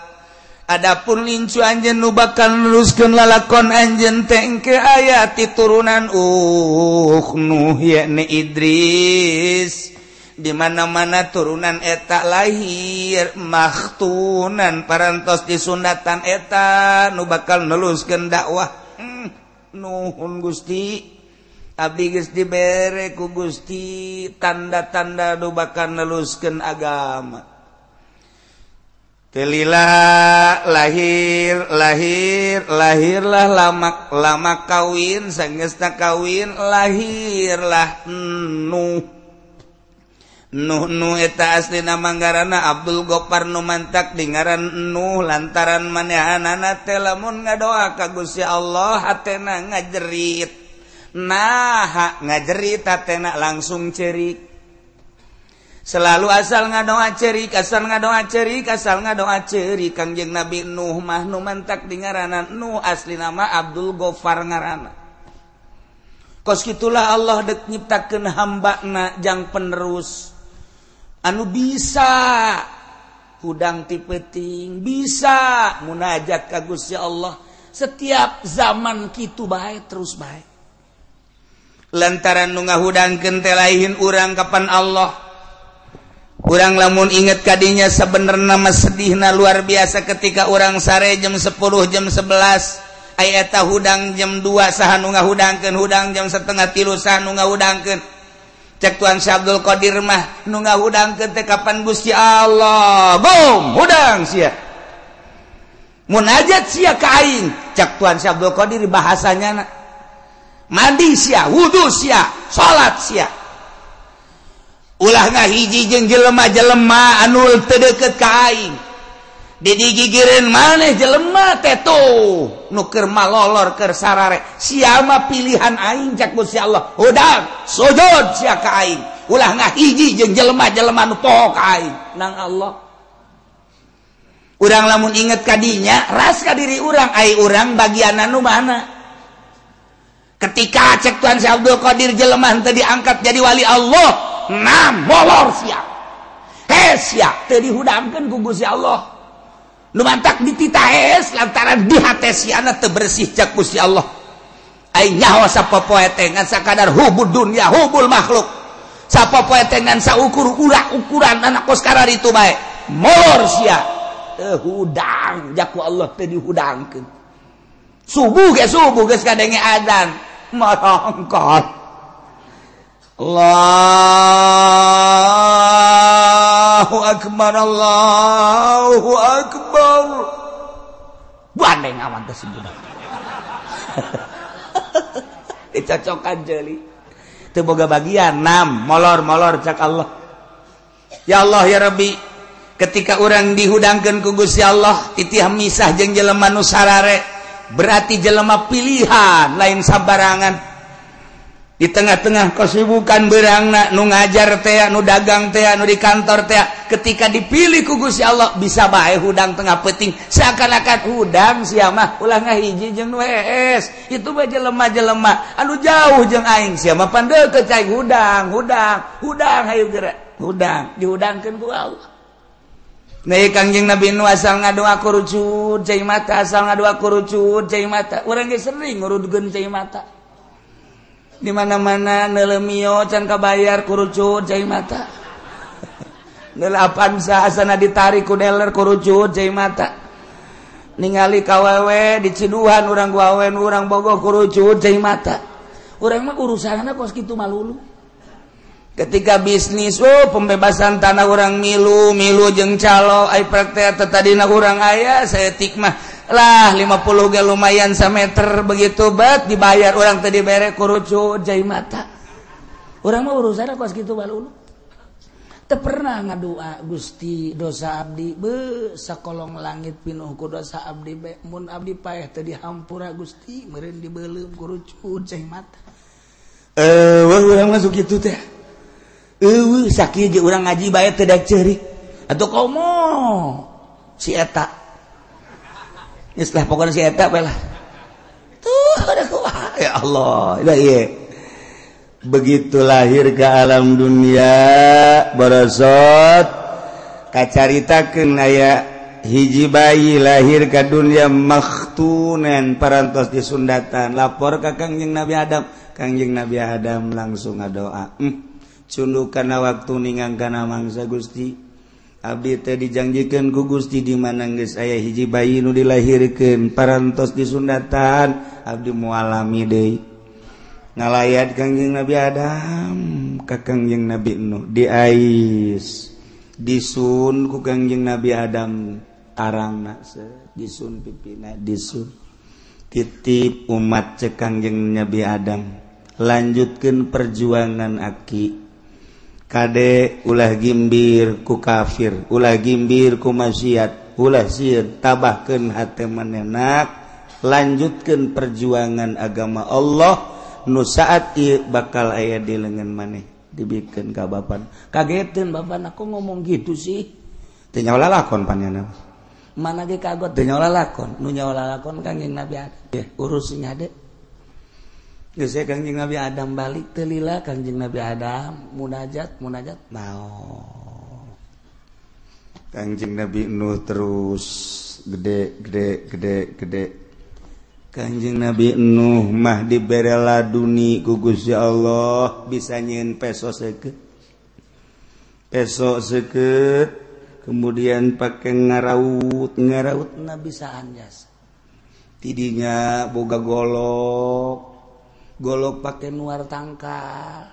Adapun lincu anjen nu bakal neruskeun lalakon anjen tengke ayat ti turunan uh Nuh yakni Idris. Di mana-mana turunan eta lahir maktunan parantos disunatan eta nu bakal nuluskan dakwah. Hmm, Nuhun Gusti. Abdi geus dibere ku Gusti tanda-tanda nu bakal neluskeun agama. Telila lahir lahir lahirlah lama lama kawin sangesta kawin lahirlah Nuh. Nuh Nuh eta aslina manggarana Abdul Gopar nu mantak dingaran Nuh lantaran manehanana teh lamun ngadoa ka Gusti Allah hatena ngajerit. nah ngajerita tenak langsung cerik. Selalu asal ngadoa cerik asal ngadoa cerik asal ngadoa cerik. Kangjeng Nabi Nuh mah nu mantak di ngaranan Nuh asli nama Abdul Gofar ngarana. Kos gitulah Allah dek nyiptakeun hambana jang penerus. Anu bisa hudang tipeting bisa. Munajat ka Gusti Allah. Setiap zaman kitu baik terus baik lantaran nunga hudang kente lain urang kapan Allah. Kurang lamun inget kadinya sebener nama sedihna luar biasa ketika orang sare jam 10 jam 11 ayata hudang jam 2 sah nunga hudangken hudang jam setengah tilu sah nunga hudangken cek Tuhan Syabdul Qadir mah nunga hudangken teh kapan Gusti Allah? Bom hudang sia. Munajat sia ka aing. Cek Tuhan Syabdul Qadir bahasanya na. mandi sia wudhu sia salat sia. Ulah ngahiji jeung jelema-jelema anul teu deukeut ka aing. Didigigireun maneh jelema teh tuh. Nu keur malolor keur sarare. Sia mah pilihan aing jak Gusti Allah. Hudang sujud sia ka aing. Ulah ngahiji jeung jelema-jelema nu poho ka aing. Nang Allah. Urang lamun inget kadinya ras ka diri urang ai urang bagianan nu mana? ketika cek Tuhan Syekh Abdul Qadir jelemah tadi diangkat jadi wali Allah nah molor sia. Hes ya teu dihudamkeun ku Gusti Allah. Nu mantak ditita hes lantaran di hati siana teu bersih cek Gusti Allah. Ai nyaho sapopoe ngan sakadar hubud dunia hubul makhluk. Sapopoe teh ngan saukur ulah ukuran anak kos karar itu bae. Molor sia. Teu hudang jaku Allah teu dihudangkeun. Subuh ge subuh geus kadenge adzan. Adan Allah akbar Allahu akbar. Bandeng aman tersebut. Dicocokan jeli. Itu boga bagian enam molor molor cak Allah. Ya Allah ya Rabbi ketika orang dihudangkan ku Gusti Allah titih misah jeung jelema nu sarare berarti jelema pilihan lain sabarangan. Di tengah-tengah kesibukan berangna nu ngajar tea nu dagang tea nu di kantor tea ketika dipilih ku Gusti Allah bisa bae hudang tengah peting seakan-akan hudang siapa mah ulah ngahiji jeung nu itu mah jelema-jelema. Anu jauh jeung aing sia mah kecai hudang hudang hudang hayu geura hudang dihudangkan ku Allah. Nih kangjeng Nabi Nu asal ngadoa kurucut cai mata asal ngadoa kurucut cai mata. Orang ge sering ngurudkeun cai mata. Di mana-mana nelemio can kabayar kurucut cai mata. Nelapan asana ditarik ku dealer kurucut cai mata. Ningali kawewe di Ciduhan orang guawen orang bogoh kurucut cai mata. Orang mah urusanna kos kitu malulu. ketika bisnis Oh pembebasan tanah orang milu milu jeng calo praktek tadi orang ayah saya tikmah lah 50 ga lumayan meter begitu bat dibayar orang tadi bere kurucu jai mata. Orang mau urusan kos gitu balulu tak pernah ngadua gusti dosa abdi be sakolong langit pinuh ku dosa abdi be mun abdi payah tadi hampura gusti meren dibelum kurucu jai mata. Eh uh, orang masuk gitu teh. Ewi sakit je orang ngaji bae teu cerik ceurik. kau mau Si eta. Geus pokona si eta bae lah. Tuh ada kuah ya Allah. Lah iya. Begitu lahir ke alam dunia barasot kacaritakeun aya hiji bayi lahir ke dunia makhtunen parantos disundatan lapor ka Kangjeng Nabi Adam Kangjeng Nabi Adam langsung ngadoa. Hmm. sundu kana waktu ningang kana mangsa Gusti. Abdi teh dijanjikan ku Gusti di mana geus aya hiji bayi nu dilahirkeun parantos disundatan abdi mualami deui. Ngalayat Kangjeng Nabi Adam ka Kangjeng Nabi Nuh di ais. Disun ku Kangjeng Nabi Adam arangna disun pipina disun. Titip umat cek Kangjeng Nabi Adam lanjutkan perjuangan aki. Kadek ulah gimbir ku kafir ulah gimbir ku maksiat ulah sir tabahkan hati menenak lanjutkan perjuangan agama Allah nu saat ieu bakal aya di lengan maneh dibikin ka bapan. Kagetin bapan aku ngomong gitu sih. Tenyawa lakon panjana mana ge kagot? Tenyawa lakon. Nu nyawa lakon kanging nabi ada ya, urusnya deh Yusya kangjeng Nabi Adam balik telila kangjeng Nabi Adam munajat munajat nao kangjeng Nabi Nuh terus gede gede gede gede. Kanjeng Nabi Nuh mah diberela duni gugus ya Allah bisa nyen peso seket peso seket kemudian pakai ngaraut ngaraut nabi bisa anjas tidinya boga golok golok pakai nuar tangka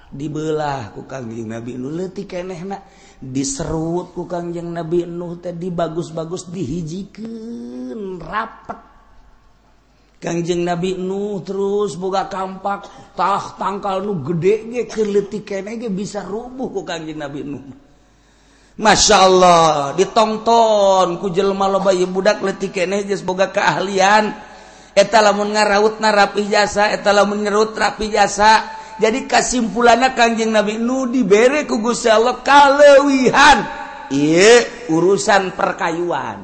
dibelah ku Kangjeng Nabi Nuh. Leutik kenehna diserut ku Kangjeng Nabi Nuh teh dibagus-bagus dihijikeun rapet. Kangjeng Nabi Nuh terus boga kampak tah tangkal nu gede ge keur leutik keneh ge bisa rubuh ku Kangjeng Nabi Nuh. Masya Allah ditonton ku jelma loba budak leutik keneh geus boga keahlian. eta lamun ngaraut na rapih jasa eta lamun nyerut rapi jasa. Jadi kesimpulannya kanjeng Nabi Nu diberi ku Gusti Allah kalewihan. Iya urusan perkayuan.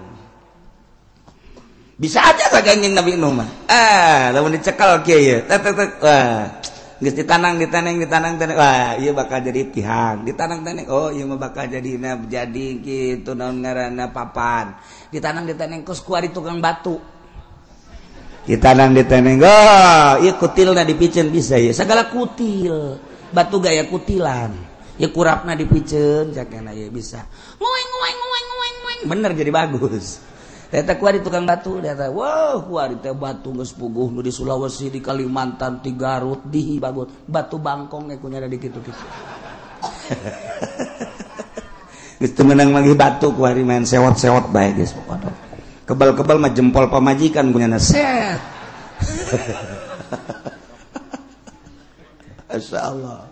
Bisa aja tak kanjeng Nabi Nu mah. Ah lamun dicekal kieu ya tek tek wah geus ditanang ditaneng ditanang tanang wah iya bakal jadi pihang ditanang tanang oh iya mah bakal jadi jadi gitu naon ngaranna papan. Ditanang ditaneng kus kuari tukang batu. Ditanang di teneng oh iya kutil na dipicen bisa ya. Segala kutil batu gaya kutilan. Ya kurapna dipicen jakena ya bisa. Ngueng ngueng ngueng ngueng ngueng. Bener jadi bagus. Ternyata kuari tukang batu, ternyata wow kuari teh batu nggak sepuguh di Sulawesi, di Kalimantan, di Garut, di Bagot, batu bangkong nih punya ada di gitu gitu. Gitu menang lagi batu kuari main sewot sewot baik guys pokoknya kebal-kebal mah jempol pamajikan punya set. Masya Allah.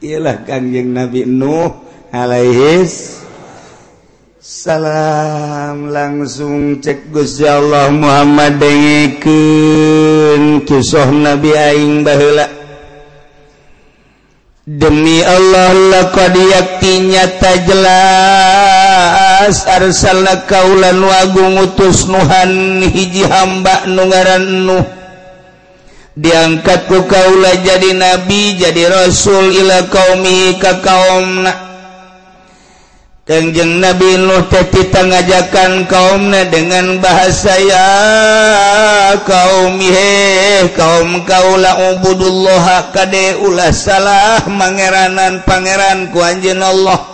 Ialah kanjeng Nabi Nuh alaihis salam. Langsung cek Gusti Allah Muhammad dengikeun. Kisah Nabi aing baheula. demi Allah Allahlah kodiaktinyata jelas arsalah kaulan wagung utus Nuhan hiji hamba nugaran Nuh diangkatku kaulah jadi nabi jadi rasul ila kaumi ka kaumna. Kanjeng Nabi Nuh tetita ngajakan kaumnya dengan bahasa ya kaum he kaum kaula ubudullah kade ulah salah mangeranan pangeran ku anjeun Allah.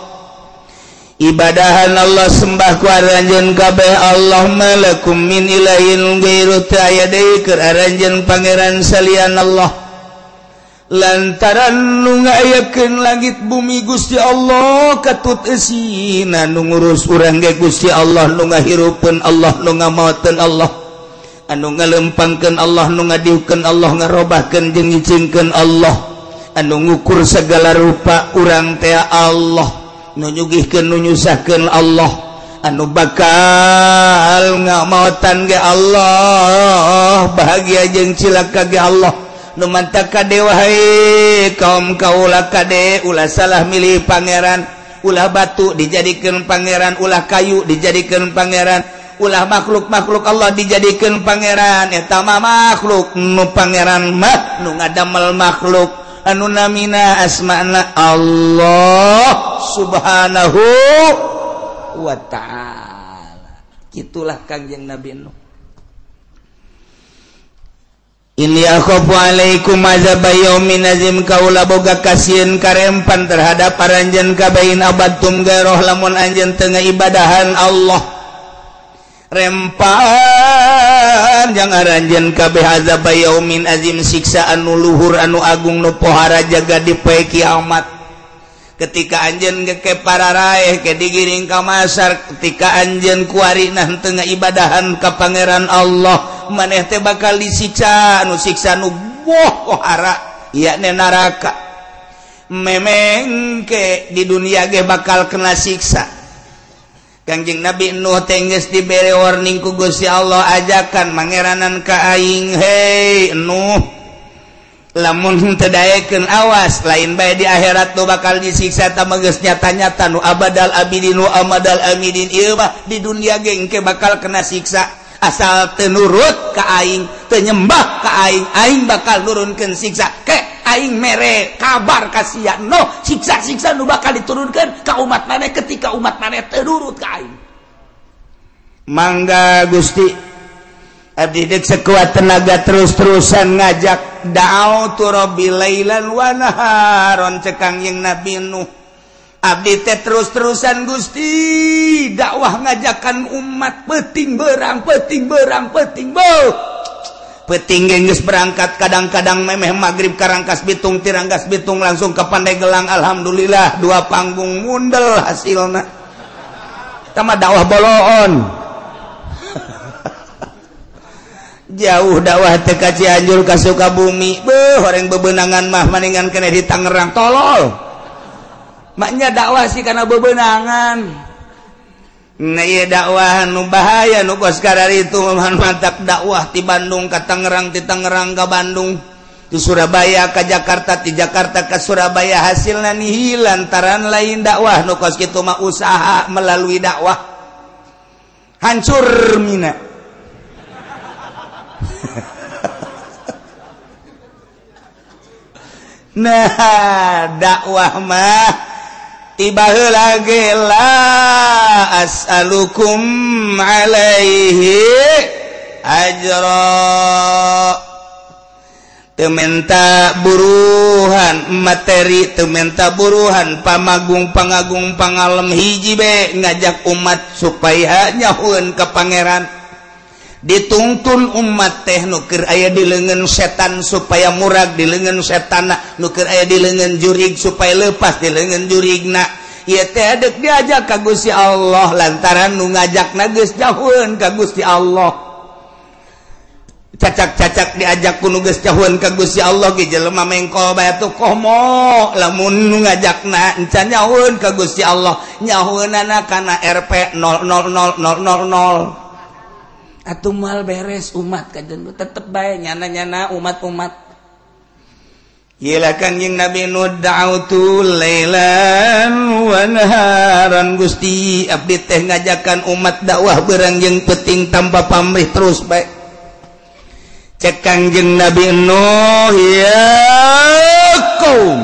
Ibadahan Allah sembah ku anjeun kabeh Allah malakum min ilahin ghairu ta keur aranjeun pangeran salian Allah. lantaran nungayaken langit bumi Gusti Allah katut esina nu ngurus urang ge Gusti Allah nu ngahirupeun Allah nu ngamaoten Allah. Anu ngalempangkeun Allah nu ngadiukeun Allah ngarobahkeun jeung ngicinkeun Allah. Anu ngukur segala rupa urang teh Allah. Nu nyugihkeun nu nyusahkeun Allah. Anu bakal ngamaotan ge Allah. Bahagia jeung cilaka ge Allah. numanta kade wahai kaum kaula kade ulah salah milih pangeran ulah batu dijadikan pangeran ulah kayu dijadikan pangeran ulah makhluk-makhluk Allah dijadikan pangeran. Etama makhluk nu pangeran mah nu ngadamel makhluk. Anu namina asma'na Allah subhanahu wa ta'ala. Itulah kangjeng Nabi Nuh. Iniaikumzazim kaula boga kasihin karempan terhadap paranjen kabain abad tumgaoh lamun anjen tengah ibadahan Allah. Rempan jangan ranjen kabehzabamin azim siksaan nuluhur anu Agung nu pohara jaga dipe kiamat. Ketika Anjen geke para raih ke digiring kamasar ketika Anjen kuarinan tengah ibadahan ke Pangeran Allah maneh teh bakal disiksa nu siksa nu boh hara iya ne neraka memengke di dunia ge bakal kena siksa. Kanjeng Nabi Nuh tengges diberi warning ku Gusti Allah ajakan mangeranan ka aing hei Nuh. Lamun tedaekeun awas lain bae di akhirat tuh bakal disiksa tambah geus nyata-nyata nu abadal abidin nu amadal amidin. Ieu mah di dunia ge engke bakal kena siksa. asal tenurut kaing penyembah kaing aing bakal nurunkan siksa. Ke aing mere kabar kasihan no. Siksa-siksa nu bakal diturunkan ke umat maneh ketika umat maneh tenurut aing. mangga Gusti. Abdi sekuat tenaga terus-terusan ngajak da'au tu rabbi wa naharon. Cekang yang nabi nuh Abdi terus-terusan Gusti. Dakwah ngajakan umat peting berang peting berang peting peting genges berangkat kadang-kadang memeh magrib Karangkas Bitung tiranggas Bitung langsung ke Pandai gelang. Alhamdulillah dua panggung mundel hasilnya sama dakwah boloon. Jauh dakwah TKC Anjur ka Sukabumi. Beuh orang bebenangan mah maningan kena di Tangerang. Tolol maknya dakwah sih karena bebenangan. Nah iya dakwah nu bahaya nu kos itu mantap dakwah di Bandung ke Tangerang di Tangerang ke Bandung di Surabaya ke Jakarta di Jakarta ke Surabaya. Hasilnya nih lantaran lain dakwah. Nu kos gitu mah usaha melalui dakwah. Hancur mina. Nah dakwahmah tiba lagila asalukum alaihi ajra. Tementa buruhan materi tementa buruhan pamagung pangagung pangalem hiji be ngajak umat supaya nyahun ke pangeran. ditungtun umat teh nukir ayah di lengan setan supaya murag di lengan setana nukir ayah di lengan jurig supaya lepas di lengan jurigna. Ya teh adek diajak ka Gusti Allah lantaran nu ngajak nages jahun ka Gusti Allah. Cacak-cacak diajak ku nuges jahun ka Gusti Allah ge jelema mengkol batu komo lamun nu ngajak na encan nyahun ka Gusti Allah. Nyahunana kana RP 00000 atau mal beres umat kajen tetep baik nyana nyana umat umat Yelah kanjing Nabi Nuh da'autu lailan wanharan gusti abdi teh ngajakan umat dakwah berang jeung penting tanpa pamrih terus baik cek kanjeng Nabi Nuh ya kaum.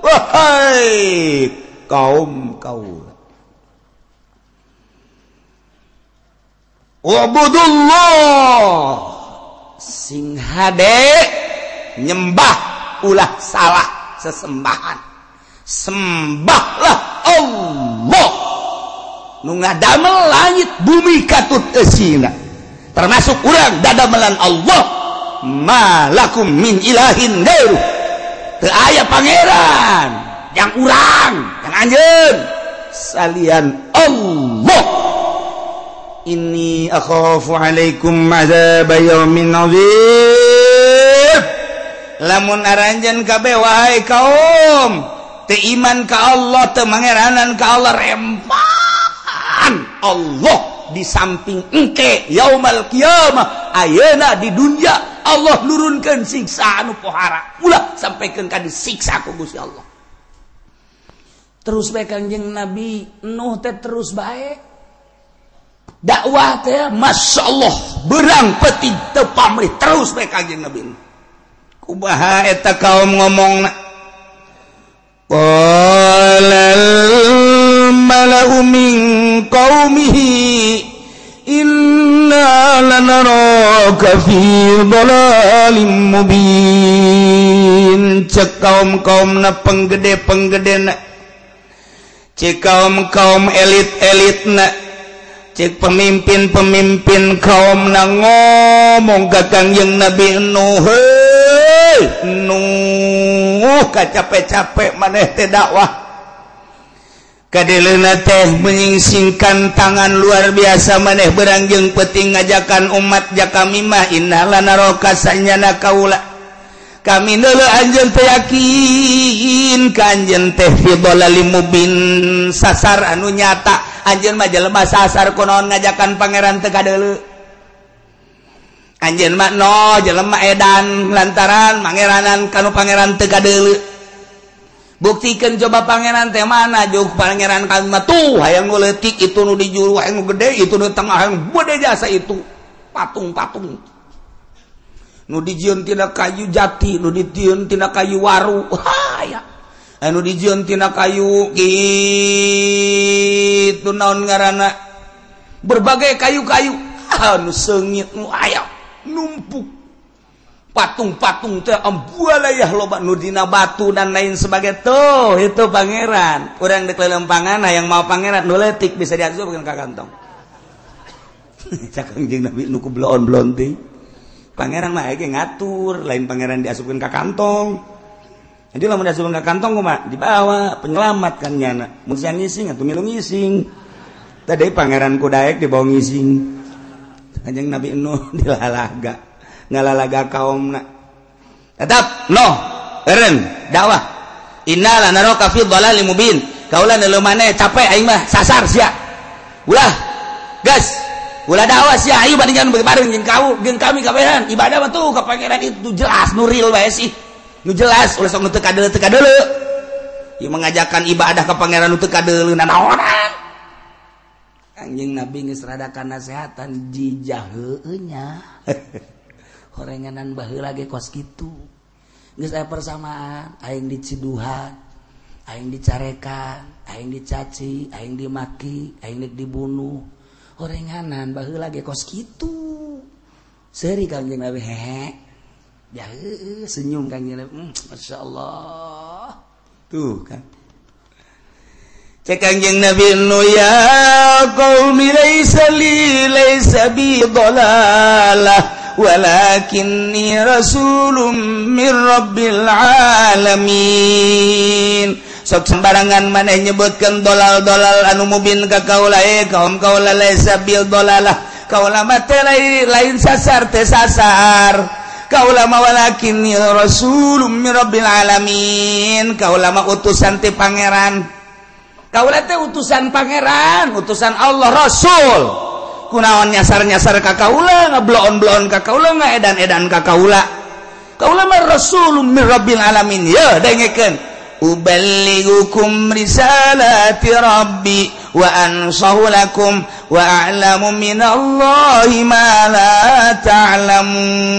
Wahai kaum kaum wabudullah. Sing hade nyembah ulah salah sesembahan. Sembahlah Allah. Nu ngadamel langit bumi katut esina. Termasuk urang dadamelan Allah. Malakum min ilahin gairu. Teu aya pangeran. Yang urang yang anjeun. Salian Allah. ini akhofu alaikum azab yaumin azim. Lamun aranjan kabeh wahai kaum teu iman ka Allah teu mangeranan ka Allah rempan Allah di samping engke yaumal qiyamah. Ayeuna di dunia Allah nurunkeun siksa anu pohara ulah sampaikeun ka disiksa ku Gusti Allah. Terus bae Kangjeng Nabi Nuh teh terus baik dakwah teh Masya Allah berang peti tepamrih terus baik kanjeng Nabi kubaha eta kaum ngomong qala malau min inna lanaraka fi dhalalim mubin. Cek kaum kaum na penggede penggede na cek kaum kaum elit elit na pemimpin-pemimpin kaum na ngomong kakangjeng Nabi Nuh hey, Nuh capek-capek maneh teh dakwah. Kadelena teh menyingsingkan tangan luar biasa maneh berangjeng peting ngajakan umat jaka mimah innala naraka sanyana kaula kami dulu anjen yakin kanjen teh fidolali mubin. Sasar anu nyata anjen mah jelema sasar kunaon ngajakan pangeran teka dulu anjen mah no jelema edan lantaran mangeranan kanu pangeran teka dulu buktikan coba pangeran teh mana juk pangeran kami mah tuh hayang nguletik itu nu di juru hayang gede itu nu tengah hayang gede jasa itu. Patung patung nu dijiuntina kayu jati nu ditiuntina kayu waru. Anu eh, dijiuntina kayu gitu naon ngaana berbagai kayu-kayu. Anu sengit nu ayam numpuk. Patung-patung teh ambualayah loba nudina batu dan lain sebagai tuh itu pangeran. Orang dikelelem pangan yang mau pangeran nuletik bisa diatur bukan kakantong. Cakang jeung nabi nuku blon blonting pangeran mah ege ngatur lain pangeran diasupkan ke kantong. Jadi lah diasupkan ke kantong mah dibawa penyelamat kan nyana. Mesti ngising atau milu ngising? Tadi pangeran kudaek dibawa ngising. Kanjeng Nabi Nuh dilalaga. Ngalalaga kaum nak tetap no eren dakwah. Innala naraka fi dhalalin mubin. Kaulah nu capek aing mah sasar sia. Ulah gas Ulah dawa ya ayo bandingan bareng jeung kau jeung kami kabehan ibadah mah tuh ka pangeran itu jelas nu real bae sih. Nu jelas ulah sok teu kadeuleu teu kadeuleu. Ieu mengajakan ibadah ka pangeran nu teu kadeuleu nanaonan. anjing Nabi geus rada nasehatan jijah heueuh. Horenganan baheula ge kos kitu. Geus aya persamaan aing diciduhan, aing dicarekan, aing dicaci, aing dimaki, aing dibunuh. gorenganan bah lagi kos gitu seri kangjeng nabi hehe. Ya senyum kangjeng nabi hmm, masya Allah. Tuh kan Kanjeng Nabi nu ya qaumi laisa li laisa bi dalalah walakinni rasulun mir rabbil alamin. sok sembarangan maneh nyebutkan dolal-dolal anu mubin ka kaula e eh, kaum kaula laisa bil dolalah kaula mate lain, lain sasar teh sasar. Kaula walakin rasulum min rabbil alamin. Kaula mah utusan ti pangeran. Kaula teh utusan pangeran utusan Allah rasul. Kunaon nyasar-nyasar ka kaula ngebloon-bloon ka kaula ngaedan-edan ka kaula kaula mah rasulum min rabbil alamin. Ya dengekeun. أبلغكم risalati rabbi wa ansahulakum wa a'lamu minallahi ma la ta'lamun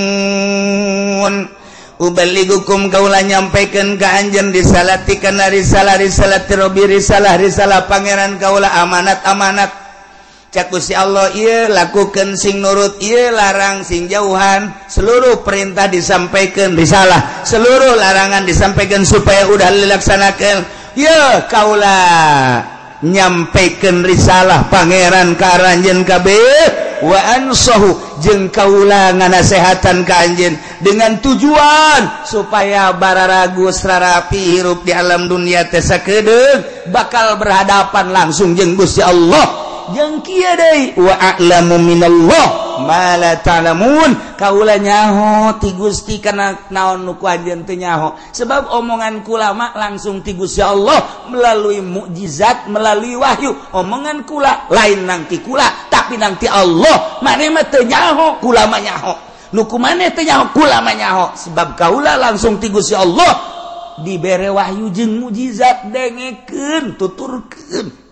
Ubeligukum kaulah nyampaikan ke anjen disalati kana risalah risalati rabbi risalah risalah pangeran kaulah amanat amanat cakusi Allah ia lakukan sing nurut ia larang sing jauhan. Seluruh perintah disampaikan risalah. Seluruh larangan disampaikan supaya udah dilaksanakan. Ya kaulah nyampaikan risalah pangeran karanjen KB waan sohu jeng kaulah nganasehatan ka anjen dengan tujuan supaya bara ragu hirup di alam dunia tesa kedeng bakal berhadapan langsung jeng Gusti Allah. yang waalamuminallah malamun kaula nyaho ti Gusti kana naon nukujantunyaho sebab omongan kulama langsung ti Gusti Allah melalui mukjizat melalui Wahyu. Omongan kula lain nanti kula tapi nanti Allah. Manematenyaho kumanyaho nuku manehtenyaho kumanyaho sebab kaula langsung ti Gusti Allah diberre Wahyu jeung mukjizat dengeken tuturken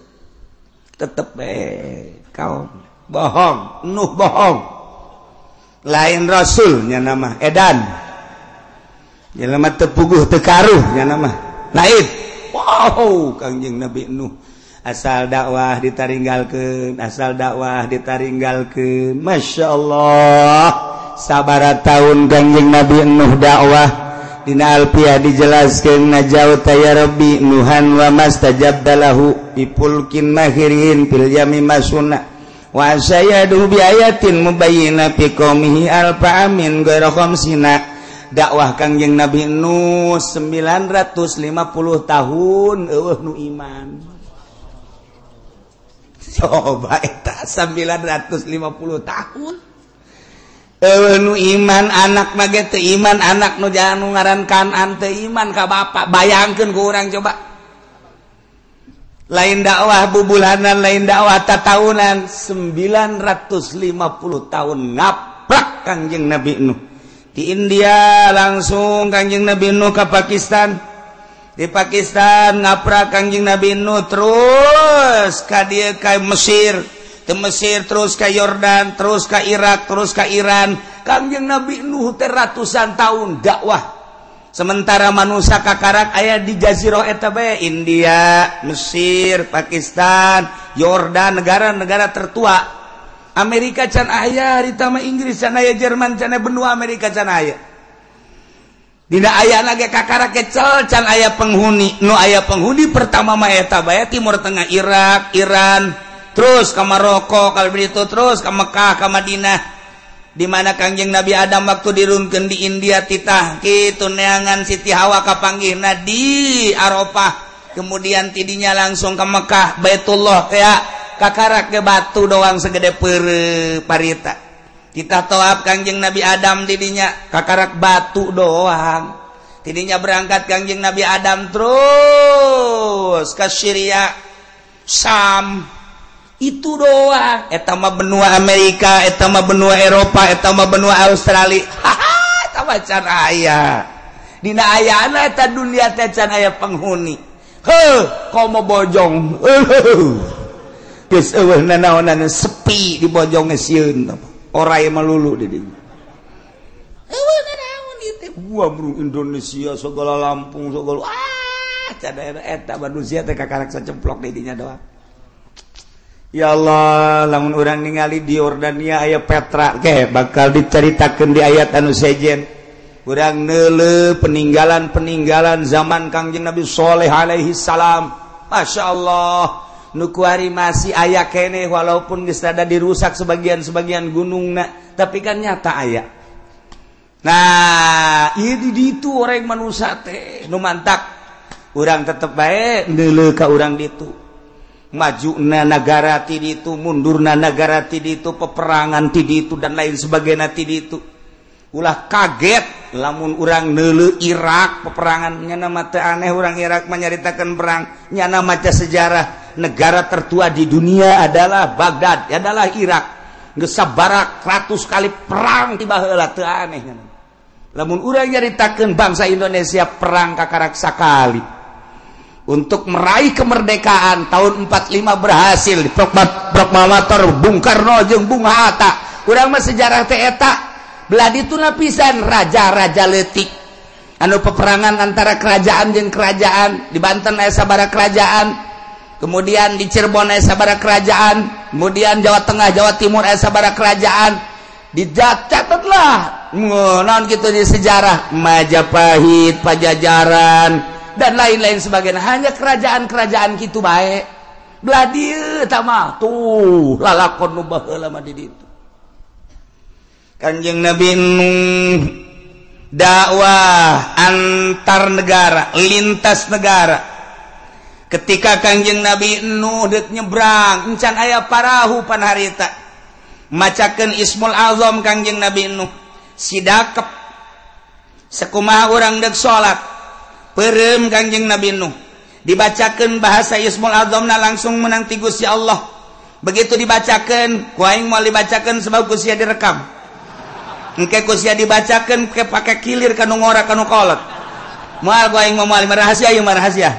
tetep eh kaum. Bohong nuh bohong. Lain rasulnya nama edan. Jelema tepuguh tekaruhnya nama lain wow kangjeng nabi nuh. Asal dakwah ditaringgalkeun asal dakwah ditaringgalkeun. Masya Allah. Sabara tahun kangjeng nabi nuh dakwah. Dina Alpia dijelaskan najauh tayyarobi Nuhan wamas tajabdalahu mahirin mahiriin pilyami masuna wa saya dubi ayatin mubayina piqomihi alfa amin gairokom sina dakwah kangjeng Nabi Nuh 950 tahun eueuh nu iman. Coba eta 950 tahun. nu iman anak mage teu iman anak nu jangan ngaran kanan teu iman ka bapak bayangkeun ku urang coba. Lain dakwah bubulanan lain dakwah tataunan 950 tahun ngaprak kanjeng Nabi Nuh. Di India langsung kanjeng Nabi Nuh ke Pakistan. Di Pakistan ngaprak kanjeng Nabi Nuh terus ka dieu ka Mesir. Mesir terus ke Yordan terus ke Irak terus ke Iran. Kangjeng Nabi Nuh ratusan tahun dakwah. Sementara manusia kakarak ayah di Jazirah ETB India Mesir Pakistan Yordan negara-negara tertua. Amerika can ayah ditama Inggris can ayah Jerman can benua Amerika can ayah tidak ayah lagi kakarak kecil can ayah penghuni. Nu ayah penghuni pertama mah eta Timur Tengah Irak Iran terus ke Maroko kalau begitu terus ke Mekkah ke Madinah. Di mana Kangjeng Nabi Adam waktu dirungkeun di India titah kitu neangan Siti Hawa kapanggihna di Arafah. Kemudian tidinya langsung ke Mekkah Baitullah kayak kakarak ke batu doang segede per parita. Kita toab Kangjeng Nabi Adam tidinya kakarak batu doang. Tidinya berangkat Kangjeng Nabi Adam terus ke Syria. Sam. itu doang. Etama benua Amerika etama benua Eropa etama benua Australia. Macan aya. Dina ayana eta dunia teh can aya penghuni. He komo bojong. Geus eueuh nanaonan sepi di bojong sieun oray melulu di dinya eueuh nanaon ieu teh. Buamrung Indonesia segala Lampung segala ah can eta manusia teh kakaraksa cemplok di dinya doang. ya Allah lamun orang ningali di Yordania aya Petra ke bakal diceritakan di ayat anu sejen. Kurang nele peninggalan-peninggalan zaman Kangjeng Nabi Soleh alaihi salam. Masya Allah nukuari masih ayah kene walaupun geus ada dirusak sebagian-sebagian gunung nak tapi kan nyata ayah nah ini itu orang manusia teh nu mantap orang tetep baik nele ka orang ditu. majuna negara ti itu mundurna negara ti itu peperangan ti itu dan lain sebagainya ti itu ulah kaget lamun urang nele Irak peperangannya nama teh aneh orang Irak menyaritakan perang nyana maca sejarah negara tertua di dunia adalah Baghdad adalah Irak. Gesabarak ratus kali perang tiba heula teu aneh lamun urang nyaritakan bangsa Indonesia perang kakaraksa kali untuk meraih kemerdekaan tahun 45 berhasil. Di prokmamator Bung Karno jeung Bung Hatta. Kurang mah sejarah teeta beladi itu lapisan raja-raja letik anu peperangan antara kerajaan dan kerajaan. Di Banten aya sabara kerajaan. Kemudian di Cirebon aya sabara kerajaan. Kemudian Jawa Tengah Jawa Timur aya sabara kerajaan. Dicatatlah non gitu di sejarah? Majapahit Pajajaran dan lain-lain sebagainya. Hanya kerajaan-kerajaan gitu baik. Beladi tamal tuh lalakon nu baheula mah di ditu. Kanjeng Nabi Nuh dakwah antar negara lintas negara. Ketika Kanjeng Nabi Nuh dek nyebrang encan aya parahu panharita macakeun Ismul Azam Kanjeng Nabi Nuh sidakep. Sekumaha urang deuk salat perem Gangjeng Nabi Nuh. Dibacakan bahasa Ismul Azamna langsung menanti Gusti Allah. Begitu dibacakan kuaing mau dibacakan sebab Gusti direkam. Engke Gusti dibacakan ke pakai kilir kanu ngora kanu kolot. Moal kuaing mau moal rahasia yeuh rahasia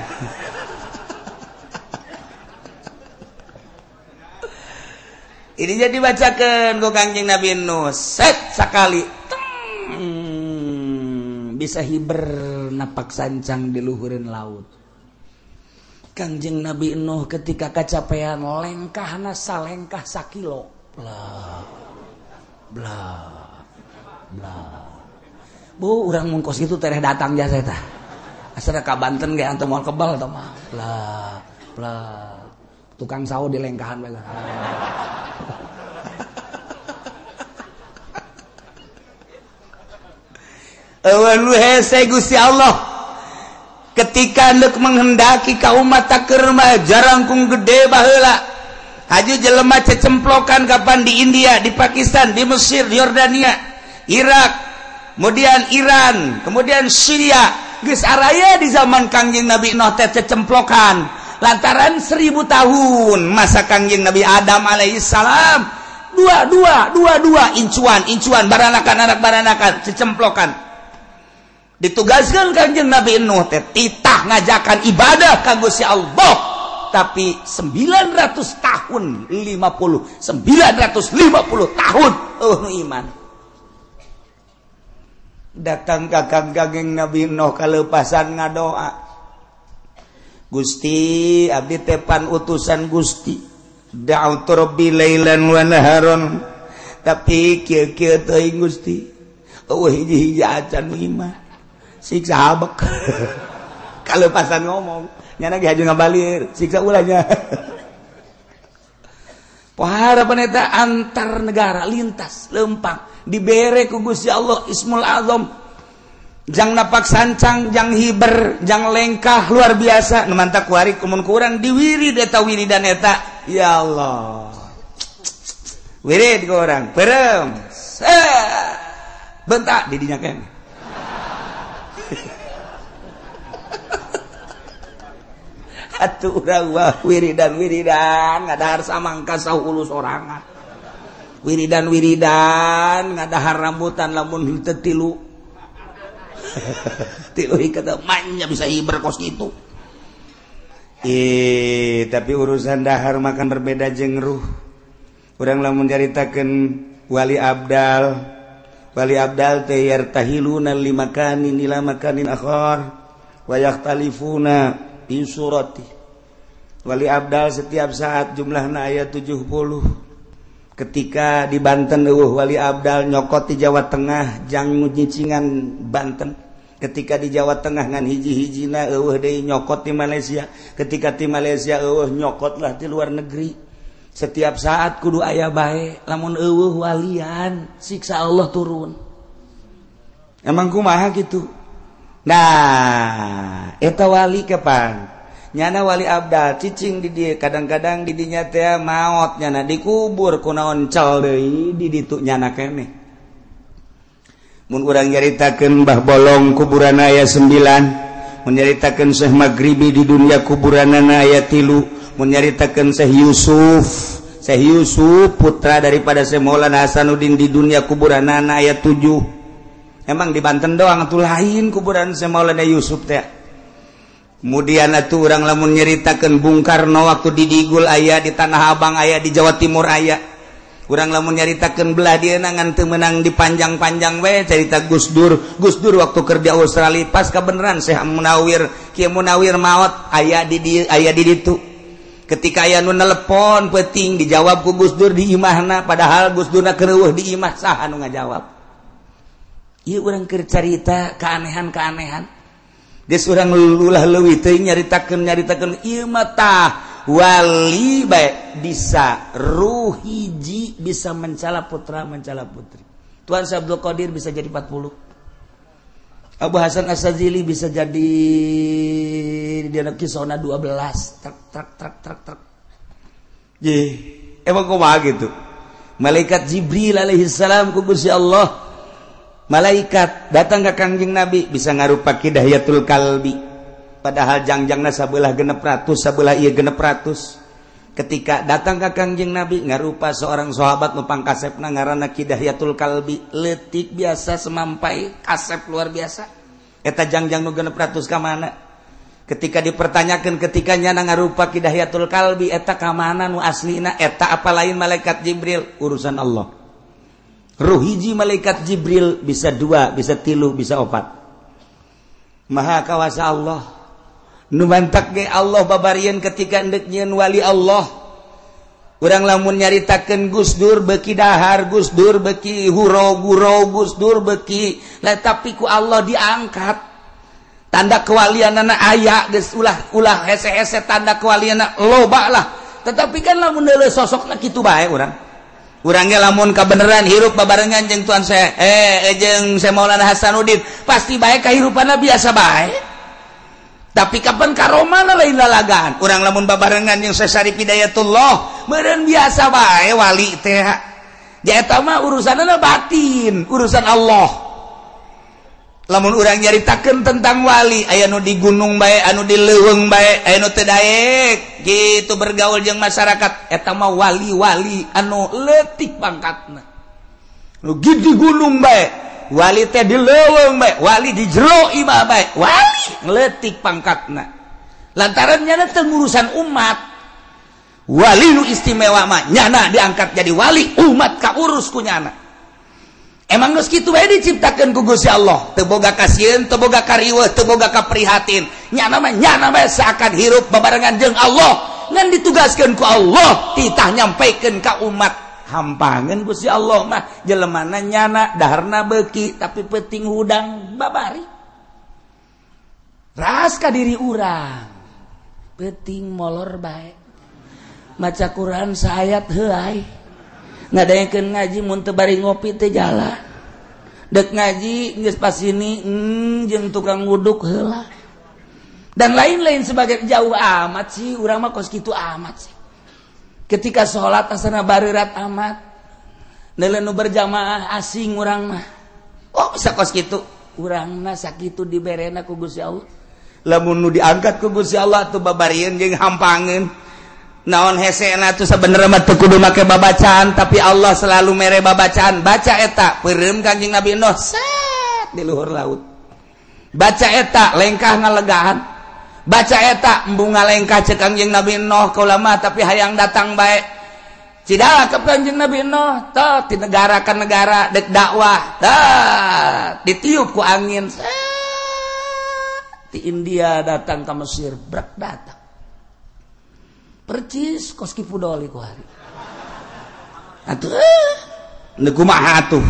ini jadi bacakan ku Kangjeng Nabi Nuh. Set sekali Teng. bisa hiber. napak sancang diluhurin laut. Kangjeng Nabi Nuh ketika kecapean lengkah nasa lengkah sakilo. Bla bla bla. Bu orang mungkos itu tereh datang jasa tah. Asal ka Banten ge antum mau kebal atau mah. Bla bla. Tukang sawo di lengkahan bae Allah ketika menghendaki kau mata kerma jarangkung gede bahla Haju jelemah cecemplokan kapan di India di Pakistan di Mesir di Yordania Irak kemudian Iran kemudian Syria Gesaraya di zaman Kangjeng Nabi Note cecemplokan. Lantaran seribu tahun masa Kangjeng Nabi Adam alaihissalam dua dua dua dua incuan incuan baranakan anak baranakan cecemplokan ditugaskan Kanjeng Nabi Nuh teh titah ngajakan ibadah ka Gusti Allah. Tapi 900 tahun 50 950 tahun oh iman. Datang ka Kanjeng Nabi Nuh kalepasan ngadoa. Gusti abdi tepan utusan Gusti. Da'utu rabbi lailan wa naharon. Tapi kieu-kieu teuing Gusti. Eueuh hiji-hiji acan iman. siksa habek. Kalau pasan ngomong nyana ge hajeung ngabalir. Siksa ulahnya. Pohara peneta antar negara lintas lempang. Dibere ku Gusti Allah Ismul Azam. Jang napak sancang jang hiber jang lengkah luar biasa. Nemantak kuari kumun kurang diwirid eta wiridan eta ya Allah. Wirid ku orang. Perem. Bentak didinya kene. Atuh urang wah wiridan wiridan ngadahar samangka sahulu sorangan. Wiridan wiridan ngadahar rambutan lamun henteu tilu. tilu kata manya bisa hiber kos gitu. Eh tapi urusan dahar makan berbeda jeung ruh. Urang lamun caritakeun Wali Abdal Wali Abdal teh yartahiluna limakani ila makanin akhar wa yakhtalifuna surati. Wali Abdal setiap saat jumlahna ayat 70 ketika di Banten uh Wali Abdal nyokot di Jawa Tengah jangan nyicingan Banten. Ketika di Jawa Tengah ngan hiji-hijina uh dari nyokot di Malaysia. Ketika di Malaysia uh nyokotlah di luar negeri. Setiap saat kudu ayah baik lamun uh walian siksa Allah turun. Emang kumaha gitu Nah etawali nyana wali Abdal ccing did kadang-kadang didinya teh mautnya nyana dikubur kunaoncal dituknyana orang nyaritakan Mbah bolong kuburan ayat 9 menyaritakan Syekh maghribi di dunia kuburanan ayat tilu menyaritakan Syekh Yusuf Syekh Yusuf putra daripada Syekh Maulana Hasanuddin di dunia kuburanan ayat 7 emang di Banten doang tuh lain kuburan Maulana Yusuf teh. Kemudian tuh orang lamun nyeritakan Bung Karno waktu di Digul ayah di Tanah Abang ayah di Jawa Timur ayah kurang lamun nyaritakan belah dia nangan menang di panjang-panjang we cerita Gus Dur. Gus Dur waktu kerja Australia pas kebenaran Syekh Munawir Kiai Munawir maut ayah di, di ayah di ditu. Ketika ayah nu nelpon peting dijawab ku Gus Dur di imahna padahal Gus Durna kereueuh di imah saha nu ngajawab. Iu orang cerita keanehan-keanehan. Dia seorang lulah lewi teh nyaritakan nyaritakan ieu mata wali baik bisa ruhiji bisa mencala putra mencala putri. Tuhan Syabdul Qadir bisa jadi 40. Abu Hasan Asadzili bisa jadi di anak kisona 12 truk truk truk truk truk. Ye, emang kumaha gitu. Malaikat Jibril alaihi salam ku Gusti Allah malaikat datang ke Kangjeng Nabi bisa ngarupa Kidayatul Kalbi. Padahal jangjangna sabelah genep ratus sabelah ia genep ratus. Ketika datang ke Kangjeng Nabi ngarupa seorang sahabat nupang kasepna ngaranna Kidayatul Kalbi. Letik biasa semampai kasep luar biasa. Eta jangjang nu genep ratus ka mana? Ketika dipertanyakan ketika nyana ngarupa Kidayatul Kalbi eta ka mana nu aslina? Eta apa lain malaikat Jibril? Urusan Allah. ruhiji malaikat Jibril bisa dua, bisa tilu, bisa opat. Maha kawasa Allah. Numantak ge Allah babarian ketika endek nyeun wali Allah. Urang lamun nyaritakeun Gus Dur beki dahar, Gus Dur beki huro guro, Gus Dur beki. Lah tapi ku Allah diangkat. Tanda kewalianana aya geus ulah ulah hese-hese tanda kewalianana loba lah. Tetapi kan lamun deuleu sosokna kitu bae urang. urangnya lamun kebenaran hirup babarengan jeng tuan saya eh, eh jeng saya Maulana Hasanuddin pasti baik kahirupanna biasa baik tapi kapan karomana lain lalagaan? Orang lamun babarengan yang saya sari pidayatullah meren biasa baik wali teh. Ya mah urusannya batin urusan Allah. lamun orang nyaritakan tentang wali aya nu di gunung baik anu di leweng baik anu tedaek gitu bergaul jeung masyarakat. Eta mah wali-wali anu letik pangkatna. Nu di gunung baik wali teh di leweng baik wali di jero imah baik wali letik pangkatna. Lantaran nyana urusan umat wali nu istimewa mah nyana diangkat jadi wali umat ka urus ku nyana. emang geus gitu bae diciptakeun ku Gusti Allah? Teu boga kasieun teu boga kariweuh teu boga kaprihatin. Nyana mah nyana mah seakan hirup babarengan jeung Allah. Ngan ditugaskeun ku Allah titah nyampaikeun ka umat. Hampangan Gusti Allah mah jelemana nyana daharna beki tapi penting hudang babari. Ras ka diri urang. Penting molor baik maca Quran sayat heai ngadaykeun ngaji mun teu bari ngopi teh jalan dek ngaji geus pasini mm, jeung tukang wuduk heula. Dan lain-lain sebagai jauh amat sih urang mah kos kitu amat sih. Ketika sholat asana barirat amat. Nelenu nu berjamaah asing urang mah. Oh bisa kos kitu? Urang mah sakitu diberena ku Gusti Allah. Lamun nu diangkat ku Gusti Allah tuh babarieun jeung hampangeun. naon benerkudu make babacaan tapi Allah selalu mere babacaan. Baca etak perim kanjing Nabi Nuh set di luhur laut. Baca etak lengkah ngalegaan baca etak bunga lengkah cek kanjing Nabi Nuh kaulama tapi hayang datang baik cidala ke kanjing Nabi Nuh tah di negara ke negara dek dakwah tah ditiup ku angin set. Di India datang ke Mesir brak datang. percis koski pudol iku hari. Atuh eh. nu kumaha atuh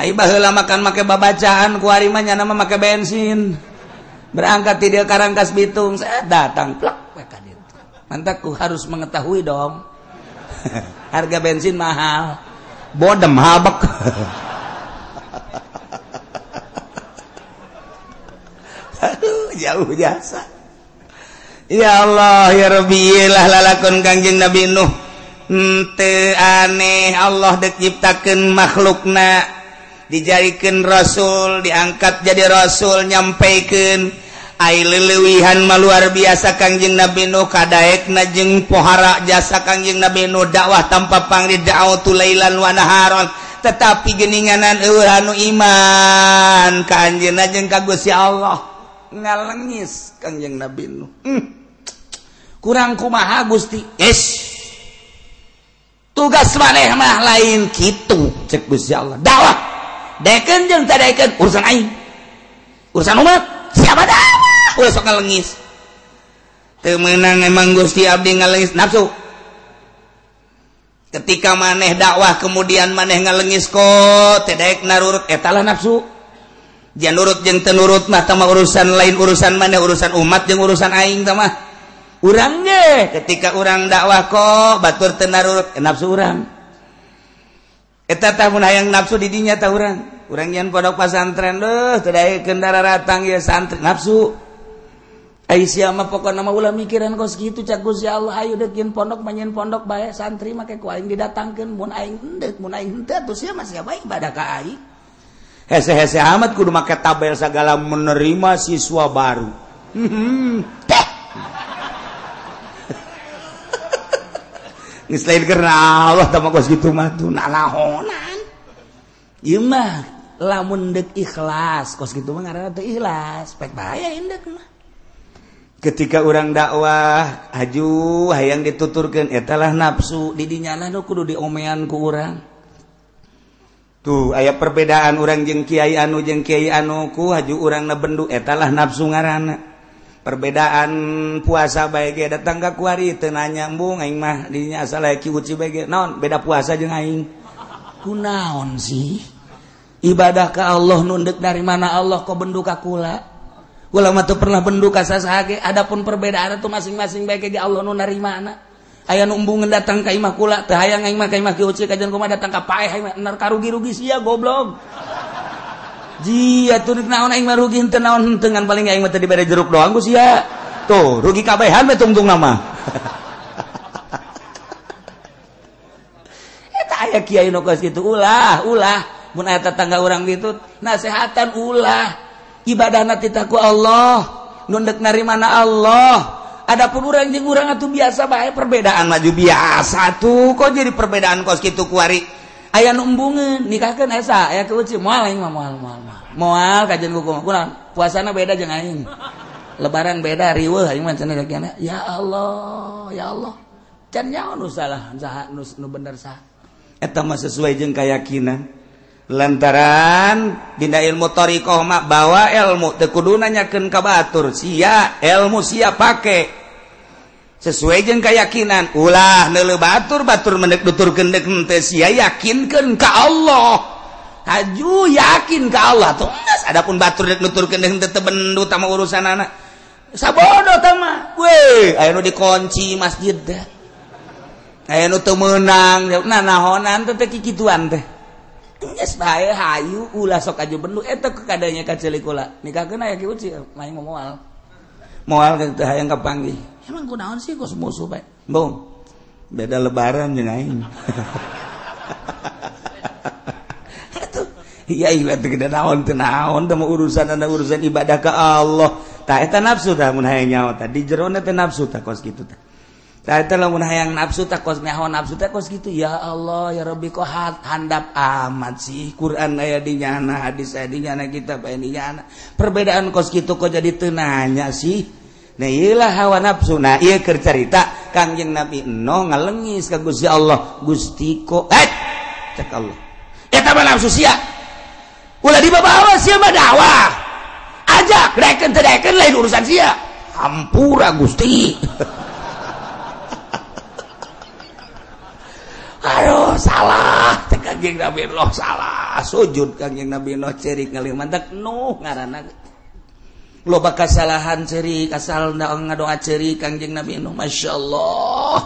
ai baheula makan make babacaan ku hari mah nyana mah make bensin. Berangkat di Karangkas Bitung saya datang plak we ka dieu mantaku harus mengetahui dong. Harga bensin mahal. Bodem habek. Jauh jasa. Ya Allah ya robbilah lalakon Kanjeng Nabi Nuh. Ente aneh Allah diciptakan makhlukna dijarikan rasul diangkat jadi rasul nyampaikan. Lewihan mal luar biasa Kangjeng Nabi Nuh kadaek najeng pohara jasa Kangjeng Nabi Nuh dakwah tanpa pangri da'autu lailan wa naharon. Tetapi geninganan anu iman ka anjeun najeng ka Gusti Allah. Ngalengis Kangjeng Nabi Nuh. Hmm. kurang kumaha Gusti? Yes. tugas maneh mah lain gitu cek Gusti Allah. Dakwah deken jeung teu deken urusan aing. Urusan umat. Siapa dah? Ulah sok ngalengis. Teu meunang emang Gusti abdi ngalengis. Nafsu ketika maneh dakwah kemudian maneh ngalengis kok teu daek narurut. Eh, Etalah nafsu jangan nurut jeung teu nurut mah tamah urusan lain urusan maneh urusan umat jeung urusan aing tamah mah urang ketika urang dakwah kok batur tenarut eh, nafsu urang. Eta tahun hayang nafsu didinya tah urang. Urang yang pondok pasantren loh tidak kendara ratang ya santri nafsu Aisyah mah pokok nama ulah mikiran kos gitu cak Gusti Allah. Ayo dekin pondok manyen pondok bae santri make ku aing didatangkeun. Mun aing endek mun aing henteu atuh sia mah sia bae ibadah ka aing. Hese-hese amat kudu make tabel segala menerima siswa baru. Hmm, teh. selain karena Allah gitu mah lamun dek ikhlas kos gitu mah ngaranna teu ikhlas pek bahaya indek mah. Ketika orang dakwah haju hayang dituturkeun eta lah nafsu di dinyana nu kudu diomean ku urang. Tuh aya perbedaan orang jeung kiai anu jeung kiai anu ku haju urang na bendu eta lah nafsu ngaranna. perbedaan puasa baik datang ke kuari tenanya embung aing mah dinya asal ki uci baik naon beda puasa jeung aing kunaon sih? Ibadah ke Allah nundek dari mana Allah kok bendu ka kula? Ulama tuh pernah bendu ka sasahage adapun perbedaan itu masing-masing baik ge Allah nu narimana aya nu datang ka imah kula teu hayang aing mah ka imah ki uci kajian kumaha datang ka paeh aing karugi-rugi sia goblok. rugi henteu naon henteu ngan paling aing mah teh dibere jeruk doang ya tuh rugi kabehan tungtung nama. Aya kiai nu geus kitu ulah ulah. Mun aya tetangga urang gitu nasehatan ulah. Ibadahna titaku Allah. Nundek nari mana Allah. Adapun orang jeung urang atuh biasa bae perbedaan maju biasa tuh. Kok jadi perbedaan kos gitu kuari aya numbungan nikahkan esa. Aya keuci moal aing mah moal moal moal. Kajian hukum kurang puasana beda jeung aing. Lebaran beda riweuh aing mah cenah ya Allah ya Allah. Can nyaon nu salah saha nu, nu bener sah eta mah sesuai jeung kayakinan. Lantaran dina ilmu thariqah mah bawa ilmu teu kudu nanyakeun ka batur. Sia ilmu sia pake. sesuai jeung keyakinan ulah nele batur batur mendek dutur gendek sia yakinkan ke Allah. Haju yakin ke Allah tuh adapun batur dek dutur gendek teu bendu tama urusan anak sabodo tama weh aya nu dikunci masjid dah aya nu teu meunang nah nahonan teh kikituan teh. Geus bae hayu ulah sok aja bendu. Eh, Eta kadanya ka celik kula nikah aya ya kieu main moal. Moal teh hayang kapanggih emang kunaon sih kus musuh baik bung beda lebaran jeung aing atuh iya iya teu gede naon teu naon teu urusan ada urusan ibadah ke Allah. Tah eta nafsu tah mun hayang nyawa tah. Di jero teh nafsu tah kos kitu tah. Tah eta lamun hayang nafsu tah kos nyaho nafsu tah kos kitu ya Allah ya Rabbi kok handap amat sih? Quran aya di nyana hadis aya di nyana kitab aya di nyana. Perbedaan kos kitu kok jadi teu nanya sih? Nailah hawa nafsu. Na ieu keur carita kangjeng Nabi no ngalengis ka Gusti Allah. Gusti ko eh cek Allah. Eta mah nafsu sia. Ulah dibawa-bawa sia mah dakwah ajak reken tereken lain urusan sia. Hampura Gusti. Aduh salah. Teh kangjeng Nabi Allah salah. Sujud kangjeng Nabi Allah cerik ngalih mantak nuh ngaranna loba kesalahan ceri kasal ngadoa ceri kangjeng Nabi Nuh Masya Allah.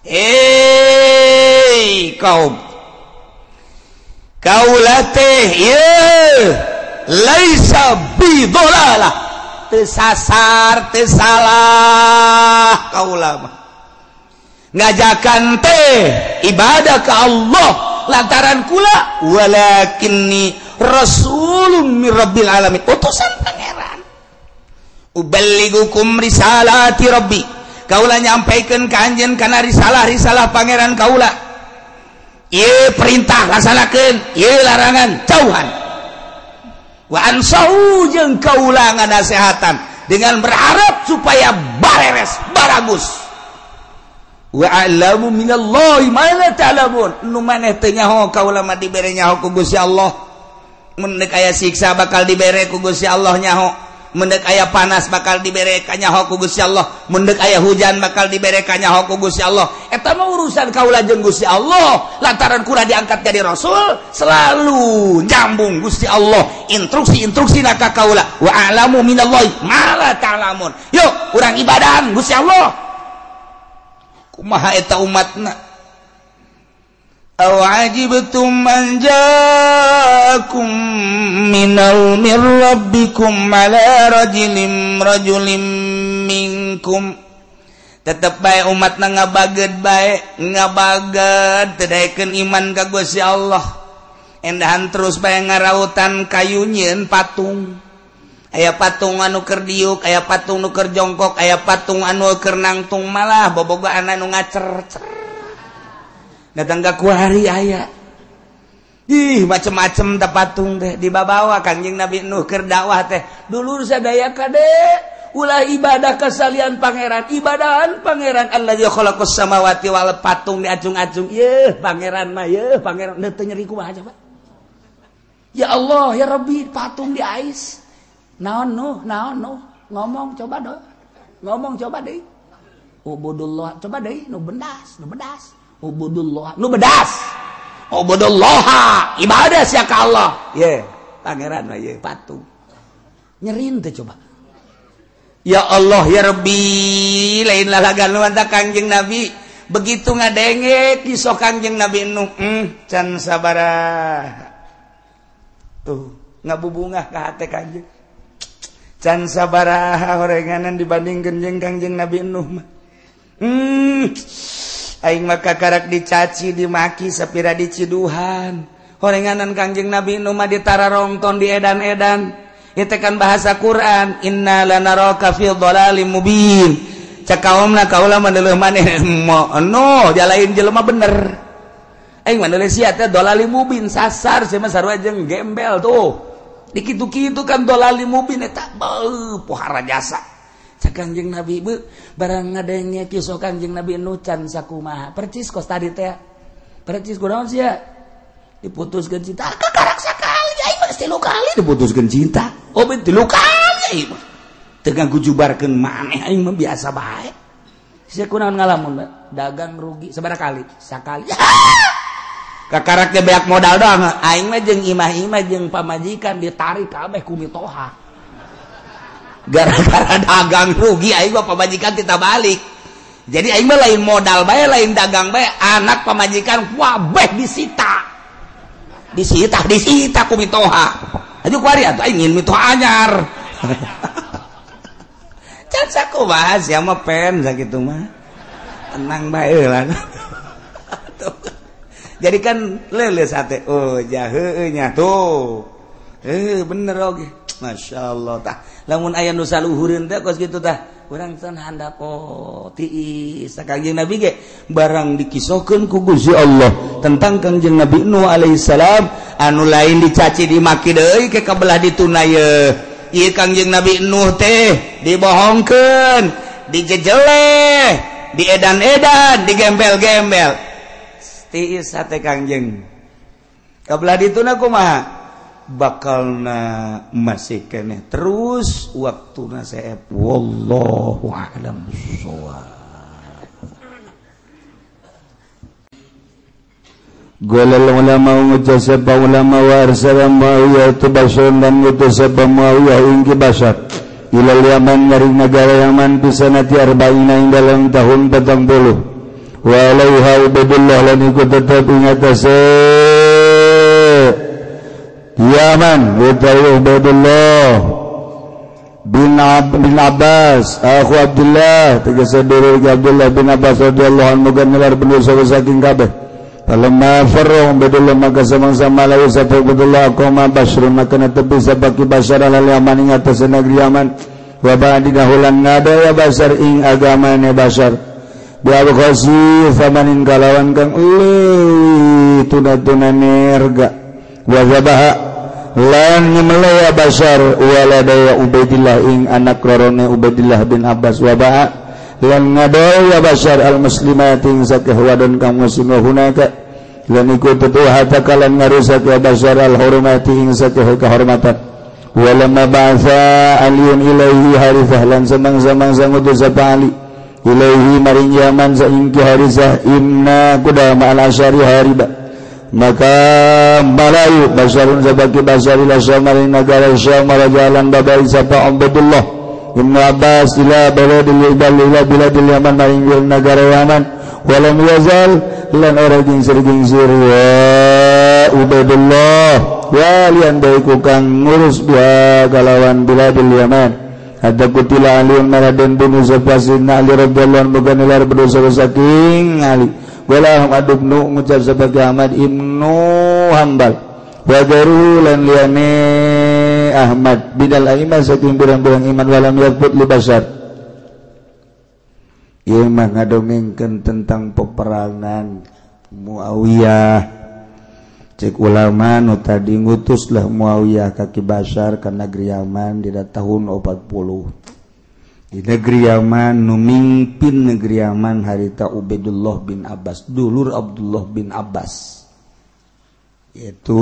Hei kaum. Kaulatih ye laisa bidolalah tesasar tesalah kaulama ngajakan teh ibadah ke Allah lantaran kula. Walakinni rasulun mirabbil alamin. Utusan Uballigukum risalati rabbi. Kaula nyampaikan ke anjen karena risalah risalah pangeran kaula. Iya perintah laksanakan Iya larangan jauhan. Wa ansau jeng kaula ngadasehatan Dengan berharap supaya bareres baragus. Wa alamu minallahi mana ta'lamun. Nu maneh tenyaho kaula mah dibere nyaho ku Allah. Mendek aya siksa bakal dibere ku Allah nyaho. mendek ayah panas bakal diberekannya hoku Guya Allah. Mendek ayah hujan bakal diberekannya hoku Guya Allah. Etama urusan Kaula jeng Guya Allah. Lantaran kurang diangkat jadi Rasul selalu nyambung Gusti Allah. Instruksi-instruksi naka Kaula. Wa alamu minallah malah talamun. Yuk kurang ibadah Gusti Allah. Kumaha eta umatna? أو عجبتم أن جاءكم من من ربكم على رجل رجل منكم. Tetap baik umat na ngabaged baik ngabaged tedaikan iman ka Gusti Allah. Endahan terus bae ngarautan kayu nyeun patung. Aya patung anu keur diuk aya patung nuker jongkok aya patung anu keur nangtung malah. Bobogaan anu ngacer datangga kuhari aya. Ih macem-macem tak patung teh. Dibabawa kanjing Nabi Nuh keur dakwah teh. Dulu sadaya kadek ulah ibadah kesalian pangeran. Ibadahan pangeran. Allah ya khalaqas samawati wal patung diacung-acung. Ye pangeran mah ye pangeran. Teu nyeri kumaha coba. Ya Allah ya Rabbi patung di ais. Naon nuh naon nuh? Ngomong coba do ngomong coba deui ubudullah coba deui nu bendas nu bendas. ubudullah nu bedas. Ubudullah ibadah sia ka Allah. Ye yeah. pangeran mah ye patung. Nyerin teh coba. Ya Allah ya Rabbi. Lain lalagan lu anta kanjeng Nabi. Begitu ngadenge kisah kanjeng Nabi nu mm, can sabaraha tuh ngabubungah ka hate kanjeng. Can sabaraha orenganan dibanding genjeng kanjeng Nabi Nuh mah mm. Aing maka karak dicaci dimaki sapira diciduhan. Horenganan Kangjeng Nabi Numa ditara rongton di edan-edan. Itekan bahasa Quran inna lanaraka fil dhalalim mubin. Cakaomna kaula mandeleuh maneh no jalain jelema bener. Aing mandeleuh sia teh dhalalim mubin sasar sia mah sarua jeung gembel tuh. Dikitu-kitu kan dhalalim mubin eta beuh pohara jasa. Kangjeng nabi be barang adanya kisah kanjeng Nabi Nucan sakumaha. Percis kos tadi teh percis kunaon sih ya diputuskeun cinta. Ah, Kakarak sakali ai mah tilu kali. Diputuskeun cinta. Oh ben tilu kali ai mah. Teu maneh aing mah biasa bae. Sia kunaon ngalamun dagang rugi sabaraha kali. Sakali. Kakarak teh beak modal doang. Aing mah jeung imah-imah jeung pamajikan ditarik kabeh ku mitoha. gara-gara dagang rugi Aing pemajikan kita balik jadi Aing lain modal bay lain dagang bay anak pemajikan wabeh disita. Disita disita ku mitoha. Aja kuari atau ingin mitoha anyar. Caca ku bahas ya mah pen gitu mah. Tenang bae lah. Jadi kan lele sate oh jahe nya tuh. Eh bener oke okay. masya Allah tak lamun aya nusa luhurin teh kos gitu tah urang teu handap oh tiis kangjeng nabi ge. Barang dikisahkeun ku Gusti Allah tentang kangjeng Nabi Nuh alaihi salam anu lain dicaci dimaki deui ke kabelah ditunayeun ieu kangjeng Nabi Nuh teh dibohongkeun dijejeleh diedan-edan digembel-gembel. Tiis hate kangjeng. Kabelah dituna kumaha? Bakal na masih kene terus waktu na saya. Wallahu a'lam Golal ulama ngutasab ulama wa arsala Muawiyah tu Bashar dan ngutasab Muawiyah ingki Bashar ilal Yaman dari negara Yaman bisa nanti arba'ina ing dalam tahun petang puluh. Wa alaiha ubadullah lan ikut tetap ingat Yaman Wudai Ubaidullah bin, Ab bin Abbas Aku Abdullah Tegasa diri Abdullah bin Abbas Radiyallahu Al-Mugan nilar bin Yusuf saking kabeh Falamma farru Ubaidullah maka samang-sama lalu Sapa Ubaidullah Akuma Bashrun Maka netepi Sapa Kibashar Alal Yaman Ingat negeri Yaman. Wabadi dahulan nada ya basar ing agama ini basar Biar kasih samanin kalawan kang Uli tuna tuna nerga. Wajah wala daya Ubaidillah ing anak rorone Ubaidillah bin Abbas waba lan ngadaya Basar al-muslimating zakah wadon kang muslim hunaka lan iku tetu hata kalan ngarusak ya Basar al-hurmati ing zakah kehormatan. Walamma ba'atha aliyun ilaihi harithah lan samang-samang sangutus sapa Ali. Ilaihi maring Yaman saingki ing inna kudama al-asyari haribah maka Melayu basarun sabaki basari la samarin negara Syam rajalan babai sapa Abdullah Ibn Abbas ila baladil ibal ila biladil Yaman maring negara Yaman walam yazal lan ora jeung sirging sir wa Ubaidullah. Walian daiku kang ngurus dua galawan biladil Yaman ada kutila aliun maraden bunuh sapa sinna ali radhiyallahu anhu bukan ilar berdosa saking ali. Wala adub nu ngucap sebagai Ahmad ibnu Hambal. Wa garu lan liane Ahmad. Bidal aiman saking birang-birang iman walam yakut li basar. Ieu mah ngadongengkeun tentang peperangan Muawiyah. Ulama nu tadi ngutuslah muawiyah kaki basar ke negeri Yaman di tahun 40 di negeri Yaman numimpin negeri Yaman harita Ubaidullah bin Abbas dulur Abdullah bin Abbas. Itu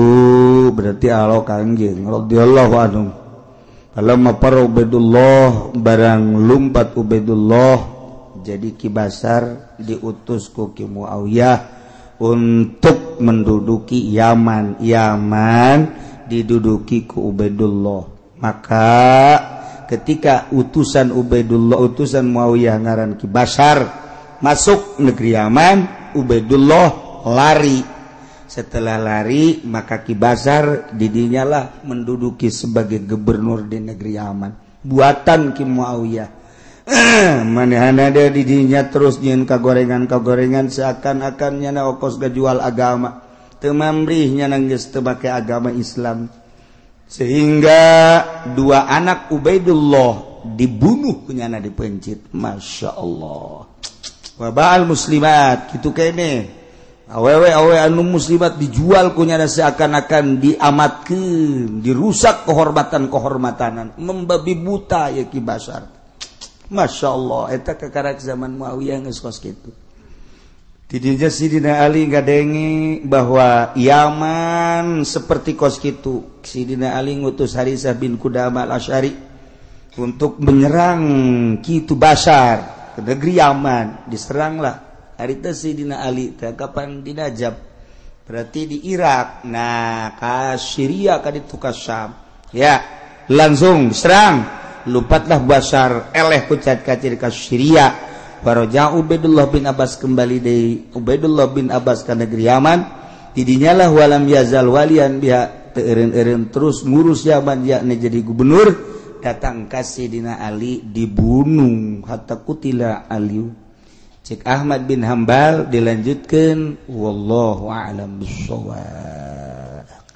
berarti Allah kanjeng radhiyallahu anhu. Alam para Ubaidullah barang lumpat Ubaidullah jadi kibasar diutus ku Ki Muawiyah untuk menduduki Yaman. Yaman diduduki ku Ubaidullah. Maka ketika utusan Ubaidullah utusan Muawiyah ngaran Ki Basar masuk negeri Yaman Ubaidullah lari. Setelah lari maka Ki Basar didinyalah menduduki sebagai gubernur di negeri Yaman. Buatan Ki Muawiyah. Manehana ada didinya terus nyin kagorengan kagorengan seakan-akannya na okos gajual agama. Temamrihnya nangis tebake agama Islam. sehingga dua anak Ubaidullah dibunuh kunyana di pencit Masya Allah. Wabal muslimat. Gitu kene awewe awe anu muslimat dijual kunyana seakan-akan diamatkan dirusak kehormatan-kehormatanan membabi buta ya kibasar Masya Allah. Eta kekarak zaman Muawiyah ngeskos gitu. tidaknya Sidina Ali nggak bahwa Yaman seperti kos itu Sidina Ali ngutus Harisah bin Kudama Asyari untuk menyerang Kitu Basar ke negeri Yaman. Diseranglah. Harita Sidina Ali kapan di Najab berarti di Irak. Nah ke Syria ke itu Syam. Ya langsung serang lupatlah Basar eleh kucat kacir ke Syria. Faraja Ubaidullah bin Abbas kembali dari Ubaidullah bin Abbas ke negeri Yaman. Tidinyalah walam yazal walian biha teureun-eureun terus ngurus Yaman yakni jadi gubernur datang kasih dina Ali dibunuh hatta kutila Aliu. Cek Ahmad bin Hambal dilanjutkan wallahu a'lam bissawab.